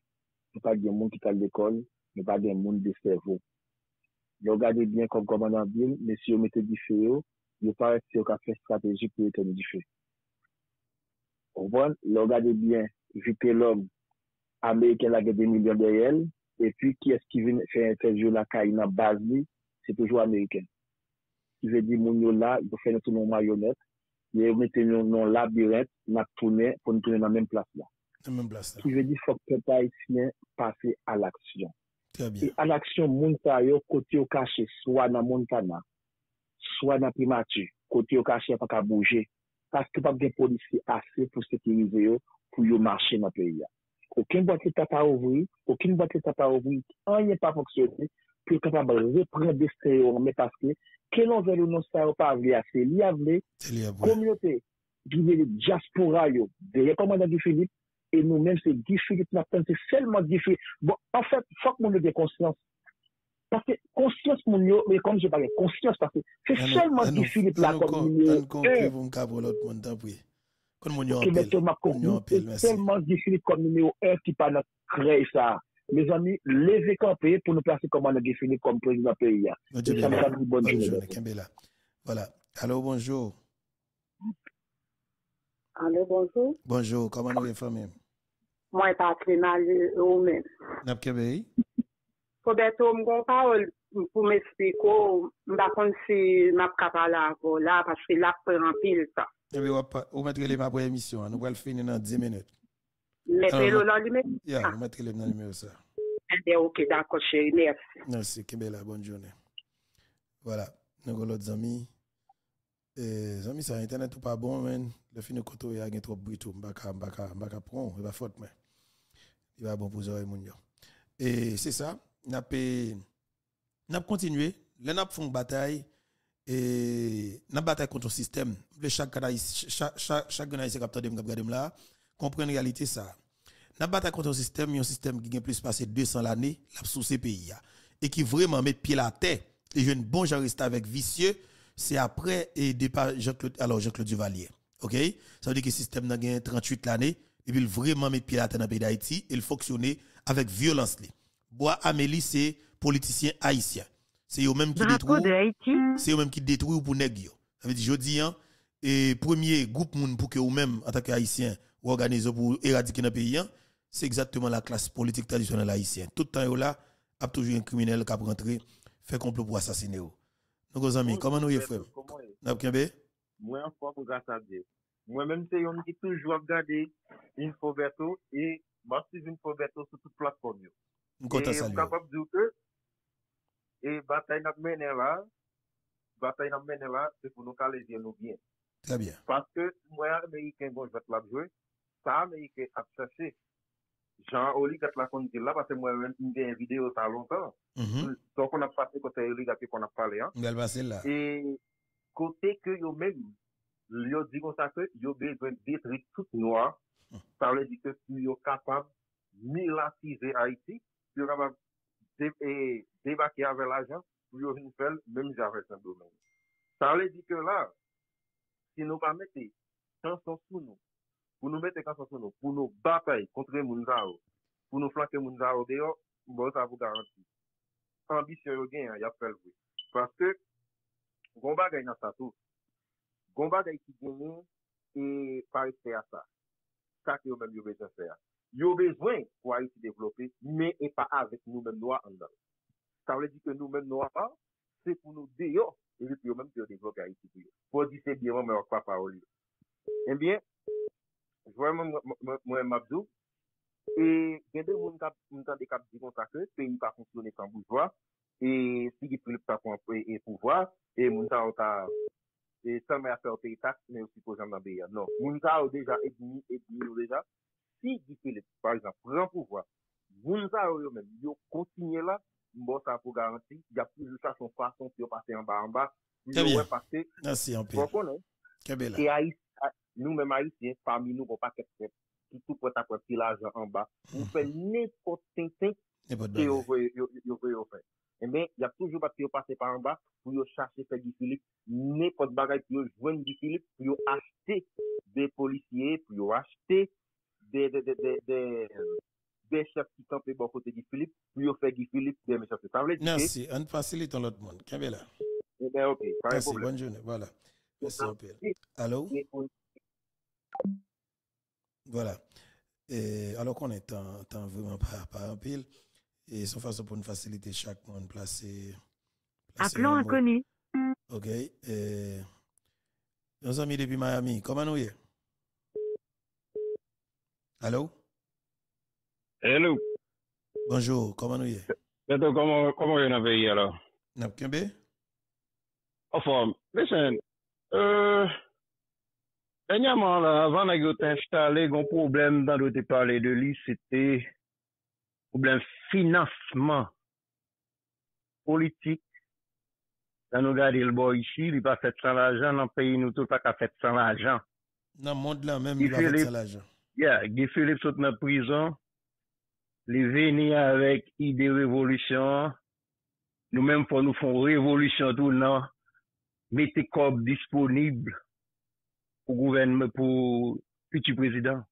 Nous pas des monde qui t'a l'école, nous pas des monde de cerveau. Regardez bien comme commandant ville, on mettait du feu, il paraît que c'est une stratégie pour éteindre du. Lò gade bien, vipe lòm, Ameriken la gade milyon de yel, e pi ki eski vin fè interjou la ka ina baz li, se toujou Ameriken. Ki ve di moun yo la, yo fè netou nou mayonet, yo mette nou labirent, na toune, pou nou toune nan men plas la. Ki ve di fòk peta isyen pase al aksyon. E al aksyon moun ta yo, kote yo kache, swa nan moun tana, swa nan primati, kote yo kache apaka bouje, paske pap gen polisi ase pou sekirize yo pou yo mache nan peyi ya. Oken boate ta pa ouvri, oken boate ta pa ouvri, anye pa foksyone, pou yo kapab repren deste yo, me paske, ke lon vel ou non sa yo pa avle ase, li avle, komyote, gine li diaspora yo, de rekomanda di Filip, e nou men se di Filip na pen, se selman di Filip, bon, an en fèt, fait, fòk moun yo de konsyans, Paske konsyans moun yo, men kon je bagè, konsyans paske, se selman di Filip la kon moun yo. An kon kre voun kavou lout moun tabwe. Kon moun yo anpil, moun yo anpil, mersi. Selman di Filip kon moun yo, an ki pa nan krey sa. Me zami, leve kan peye pou nou plase koman nan di Filip kon prezident peye ya. Moun jè bela, moun jè bela. Voilà, alo bonjou. Alo bonjou. Bonjou, koman nou e fomem? Mwen patrina li ou men. Nap kebeye? Mwen. Roberto, mgon parol pou m espliko mbakon si map kapala anvo la paske la pre rampil sa. Eh Ebe ou metre lem apre emisyon, nou wal fini nan 10 menet. Metre ah, lem nan lume? Ya, ah. nou metre lem nan lume ou sa. Ebe eh ok, dako cheri, mersi. Mersi, kebe la, bon jounen. Voilà, nou kon lot zami. Zami sa internet ou pa bon men, le fini koto ya gen trop britou, mbaka, mbaka, mbaka pron, eba fote men. Eba bon pou zore moun yo. E se sa. N'a n'a continué là n'a fait une bataille et n'a bataille contre le système chaque chaque chaque chaque est capteur de regarder là comprendre réalité ça n'a bataille contre le système un système qui a plus passé 200 l'année là sous ces pays et qui vraiment met pied la terre et je bon j'en reste avec vicieux c'est après et départ Jean-Claude alors Jean-Claude Duvalier. OK? Ça veut dire que le système n'a 38 l'année et puis vraiment met pied la terre dans le pays d'Haïti il fonctionnait avec violence Bois Amélie, c'est politicien haïtien. C'est eux même qui détruit. C'est eux même qui détruit pour nèg Ça veut dire, je dis, hein, et premier groupe moun pour que vous même, en tant qu'haïtien, ou organisez pour éradiquer notre pays, hein, c'est exactement la classe politique traditionnelle haïtienne. Tout le temps, là, a toujours un criminel qui a rentré, fait complot pour assassiner. Nos amis, comment nous y frère? Moi, en fois, pour grâce à Dieu. Moi-même, c'est un qui toujours regardé Infoberto et moi, c'est Infoberto sur toute plateforme. Mkota salyo. E mkapap djoute, e batay nan menen la, batay nan menen la, se pou nou kalezyen nou bien. Très bien. Paske mwen Ameriken bon jwet la bjwe, sa Ameriken ap chache, jan oli kat la kon di la, paske mwen ven mwen video ta lontan. Mhm. Ton kon ap pase kote oli gati kon ap pale. Mwen basi la. E kote ke yo men, yo di kon sa ke, yo bezwen detri tout noa, hmm. sa le di ke yo kapab milatize Haiti, yo kapab debake avè l'ajan pou yo vin fel mèm javè san domen. Sa lè di ke la, si nou pa mette kanson sou nou, pou nou mette kanson sou nou, pou nou batay kontre moun zaro, pou nou flanke moun zaro deyo, mbo sa vou garanti. Ambisyon yo gen, ya fel vwe. Paske, gomba gay nan sa tou. Gomba gay ki genye, e pari se a sa. Sa ki yo mèm yo vè se a. yo bezwen pou a iti devlope, men e pa avek nou men noa an dan. Sa wè di ke nou men noa pa, se pou nou deyo, e vi pou yo men pou yo devlope a iti pou yo. Po di se biyeman men wak pa pa ou li. Enbyen, jwen mwen mwen mabdou, e gen de moun tan de kap di kontakè, pe yon pa fonksyonè san boujwa, e si ki pou lè pa e, e pouvwa, e moun tan ou ta... e san mè a fè ou pey tak, mè ou si pou jan nan beya. Non, moun tan ou deja, et dini, et dini ou deja, si Guy Philippe, par exemple, pren pouvoir, moun sa yo yo men, yo kontinye la, mbo sa pou garanti, ya poujou sa son fason ki yo pase an ba an ba, yo wè pase, mwen konen, e a yis, nou men a yis, parmi nou pou pa kek kek, ki tou pou ta pou ti la jan an ba, ou fe nepot ten ten, ki yo vwe yo fe. E men, ya poujou pa ki yo pase pa an ba, pou yo chache fe Guy Philippe, nepot bagay ki yo jwen Guy Philippe, pou yo achete de polisye, pou yo achete des, des, des, des, des chefs qui sont bon côté du Philippe, pour faire du Philippe des méchants. Ça veut dire Merci. On facilite l'autre monde. Eh bien, ok. Pas Merci. problème. Bonne journée. Voilà. Merci. Allô? Voilà. Et alors qu'on est en, temps vraiment pas, pas en pile, et son façon pour nous faciliter chaque monde placer. placer Appelons inconnu. Ok. Et, nos amis depuis Miami, comment nous y est? Allô? Hello. Bonjour, comment nous y est? Comment, comment y en avez alors? Nap Kembe? Enfin, listen, euh, Enyaman la, avan nag yo te installe, gon problem dan do te pale de li, se te problem financeman politik. Dan nou gade il bo ishi, li pa fet san l'ajan, nan peyi nou tout pa ka fet san l'ajan. Nan mond la menm li pa fet san l'ajan. yeah, Guy Philippe sot nan prizon, li veni avèk ide revolusyon, nou menm pou nou fon revolusyon tou nan, mette kob disponible pou gouvenme pou piti prezident.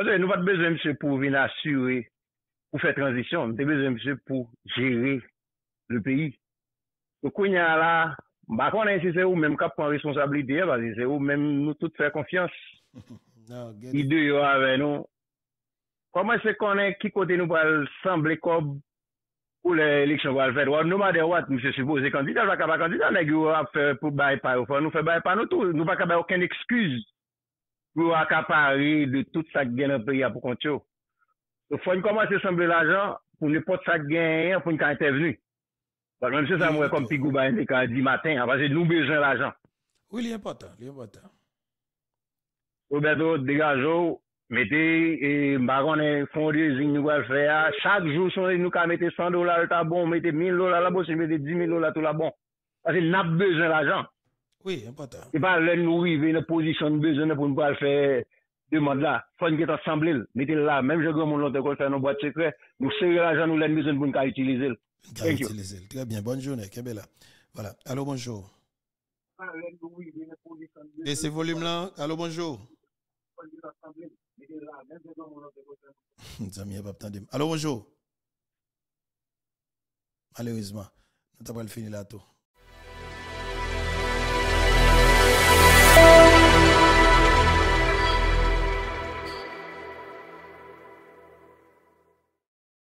Ose, nou pat bezè mse pou vin asyre, pou fè transisyon, mte bezè mse pou jere le peyi. So kwenye la, bakon an si se ou menm kap kon responsabilite, se ou menm nou tout fè konfians. [laughs] Idou yo ave nou. Koman se konen ki kote nou pal sanble kob pou l'eleksyon pal fèd? Wap nou ma de wat, mse suppose kandida, wak aba kandida, neg yo ap fè pou bay pa ou fè. Nou fè bay pa nou tou. Nou wak aba oken eksküz pou wak apari de tout sa gen an priya pou kont yo. Fon koman se sanble l'ajan pou ne pot sa gen yon pou n ka intervenu. Wak mse sa mwen kom pi gou bay ne ka di matin, apase nou bejan l'ajan. Oui, li important, li important. Obeto degajo, mette, e mbakone fondye zin nou wèl fè ya, chak jou son nou ka mette 100 dola lè ta bon, mette 1000 dola la bon, se mette 10.000 dola tout la bon. Ase nap bezon la jan. Oui, important. E pa lè nou rive nan pozisyon bezon pou nou wèl fè demande la. Fon ki t'assemble lè, mette lè la, mèm jè gè moun lote kon fè nan boite sekre, nou seri la jan nou lè bezon pou nou ka itilize lè. Ka itilize lè, trè bien, bonne jounè, kebe la. Voilà, allo bonjour. E se volume lan, allo bonjour. [laughs] Allô, bonjour. Malheureusement, nous avons fini là tout.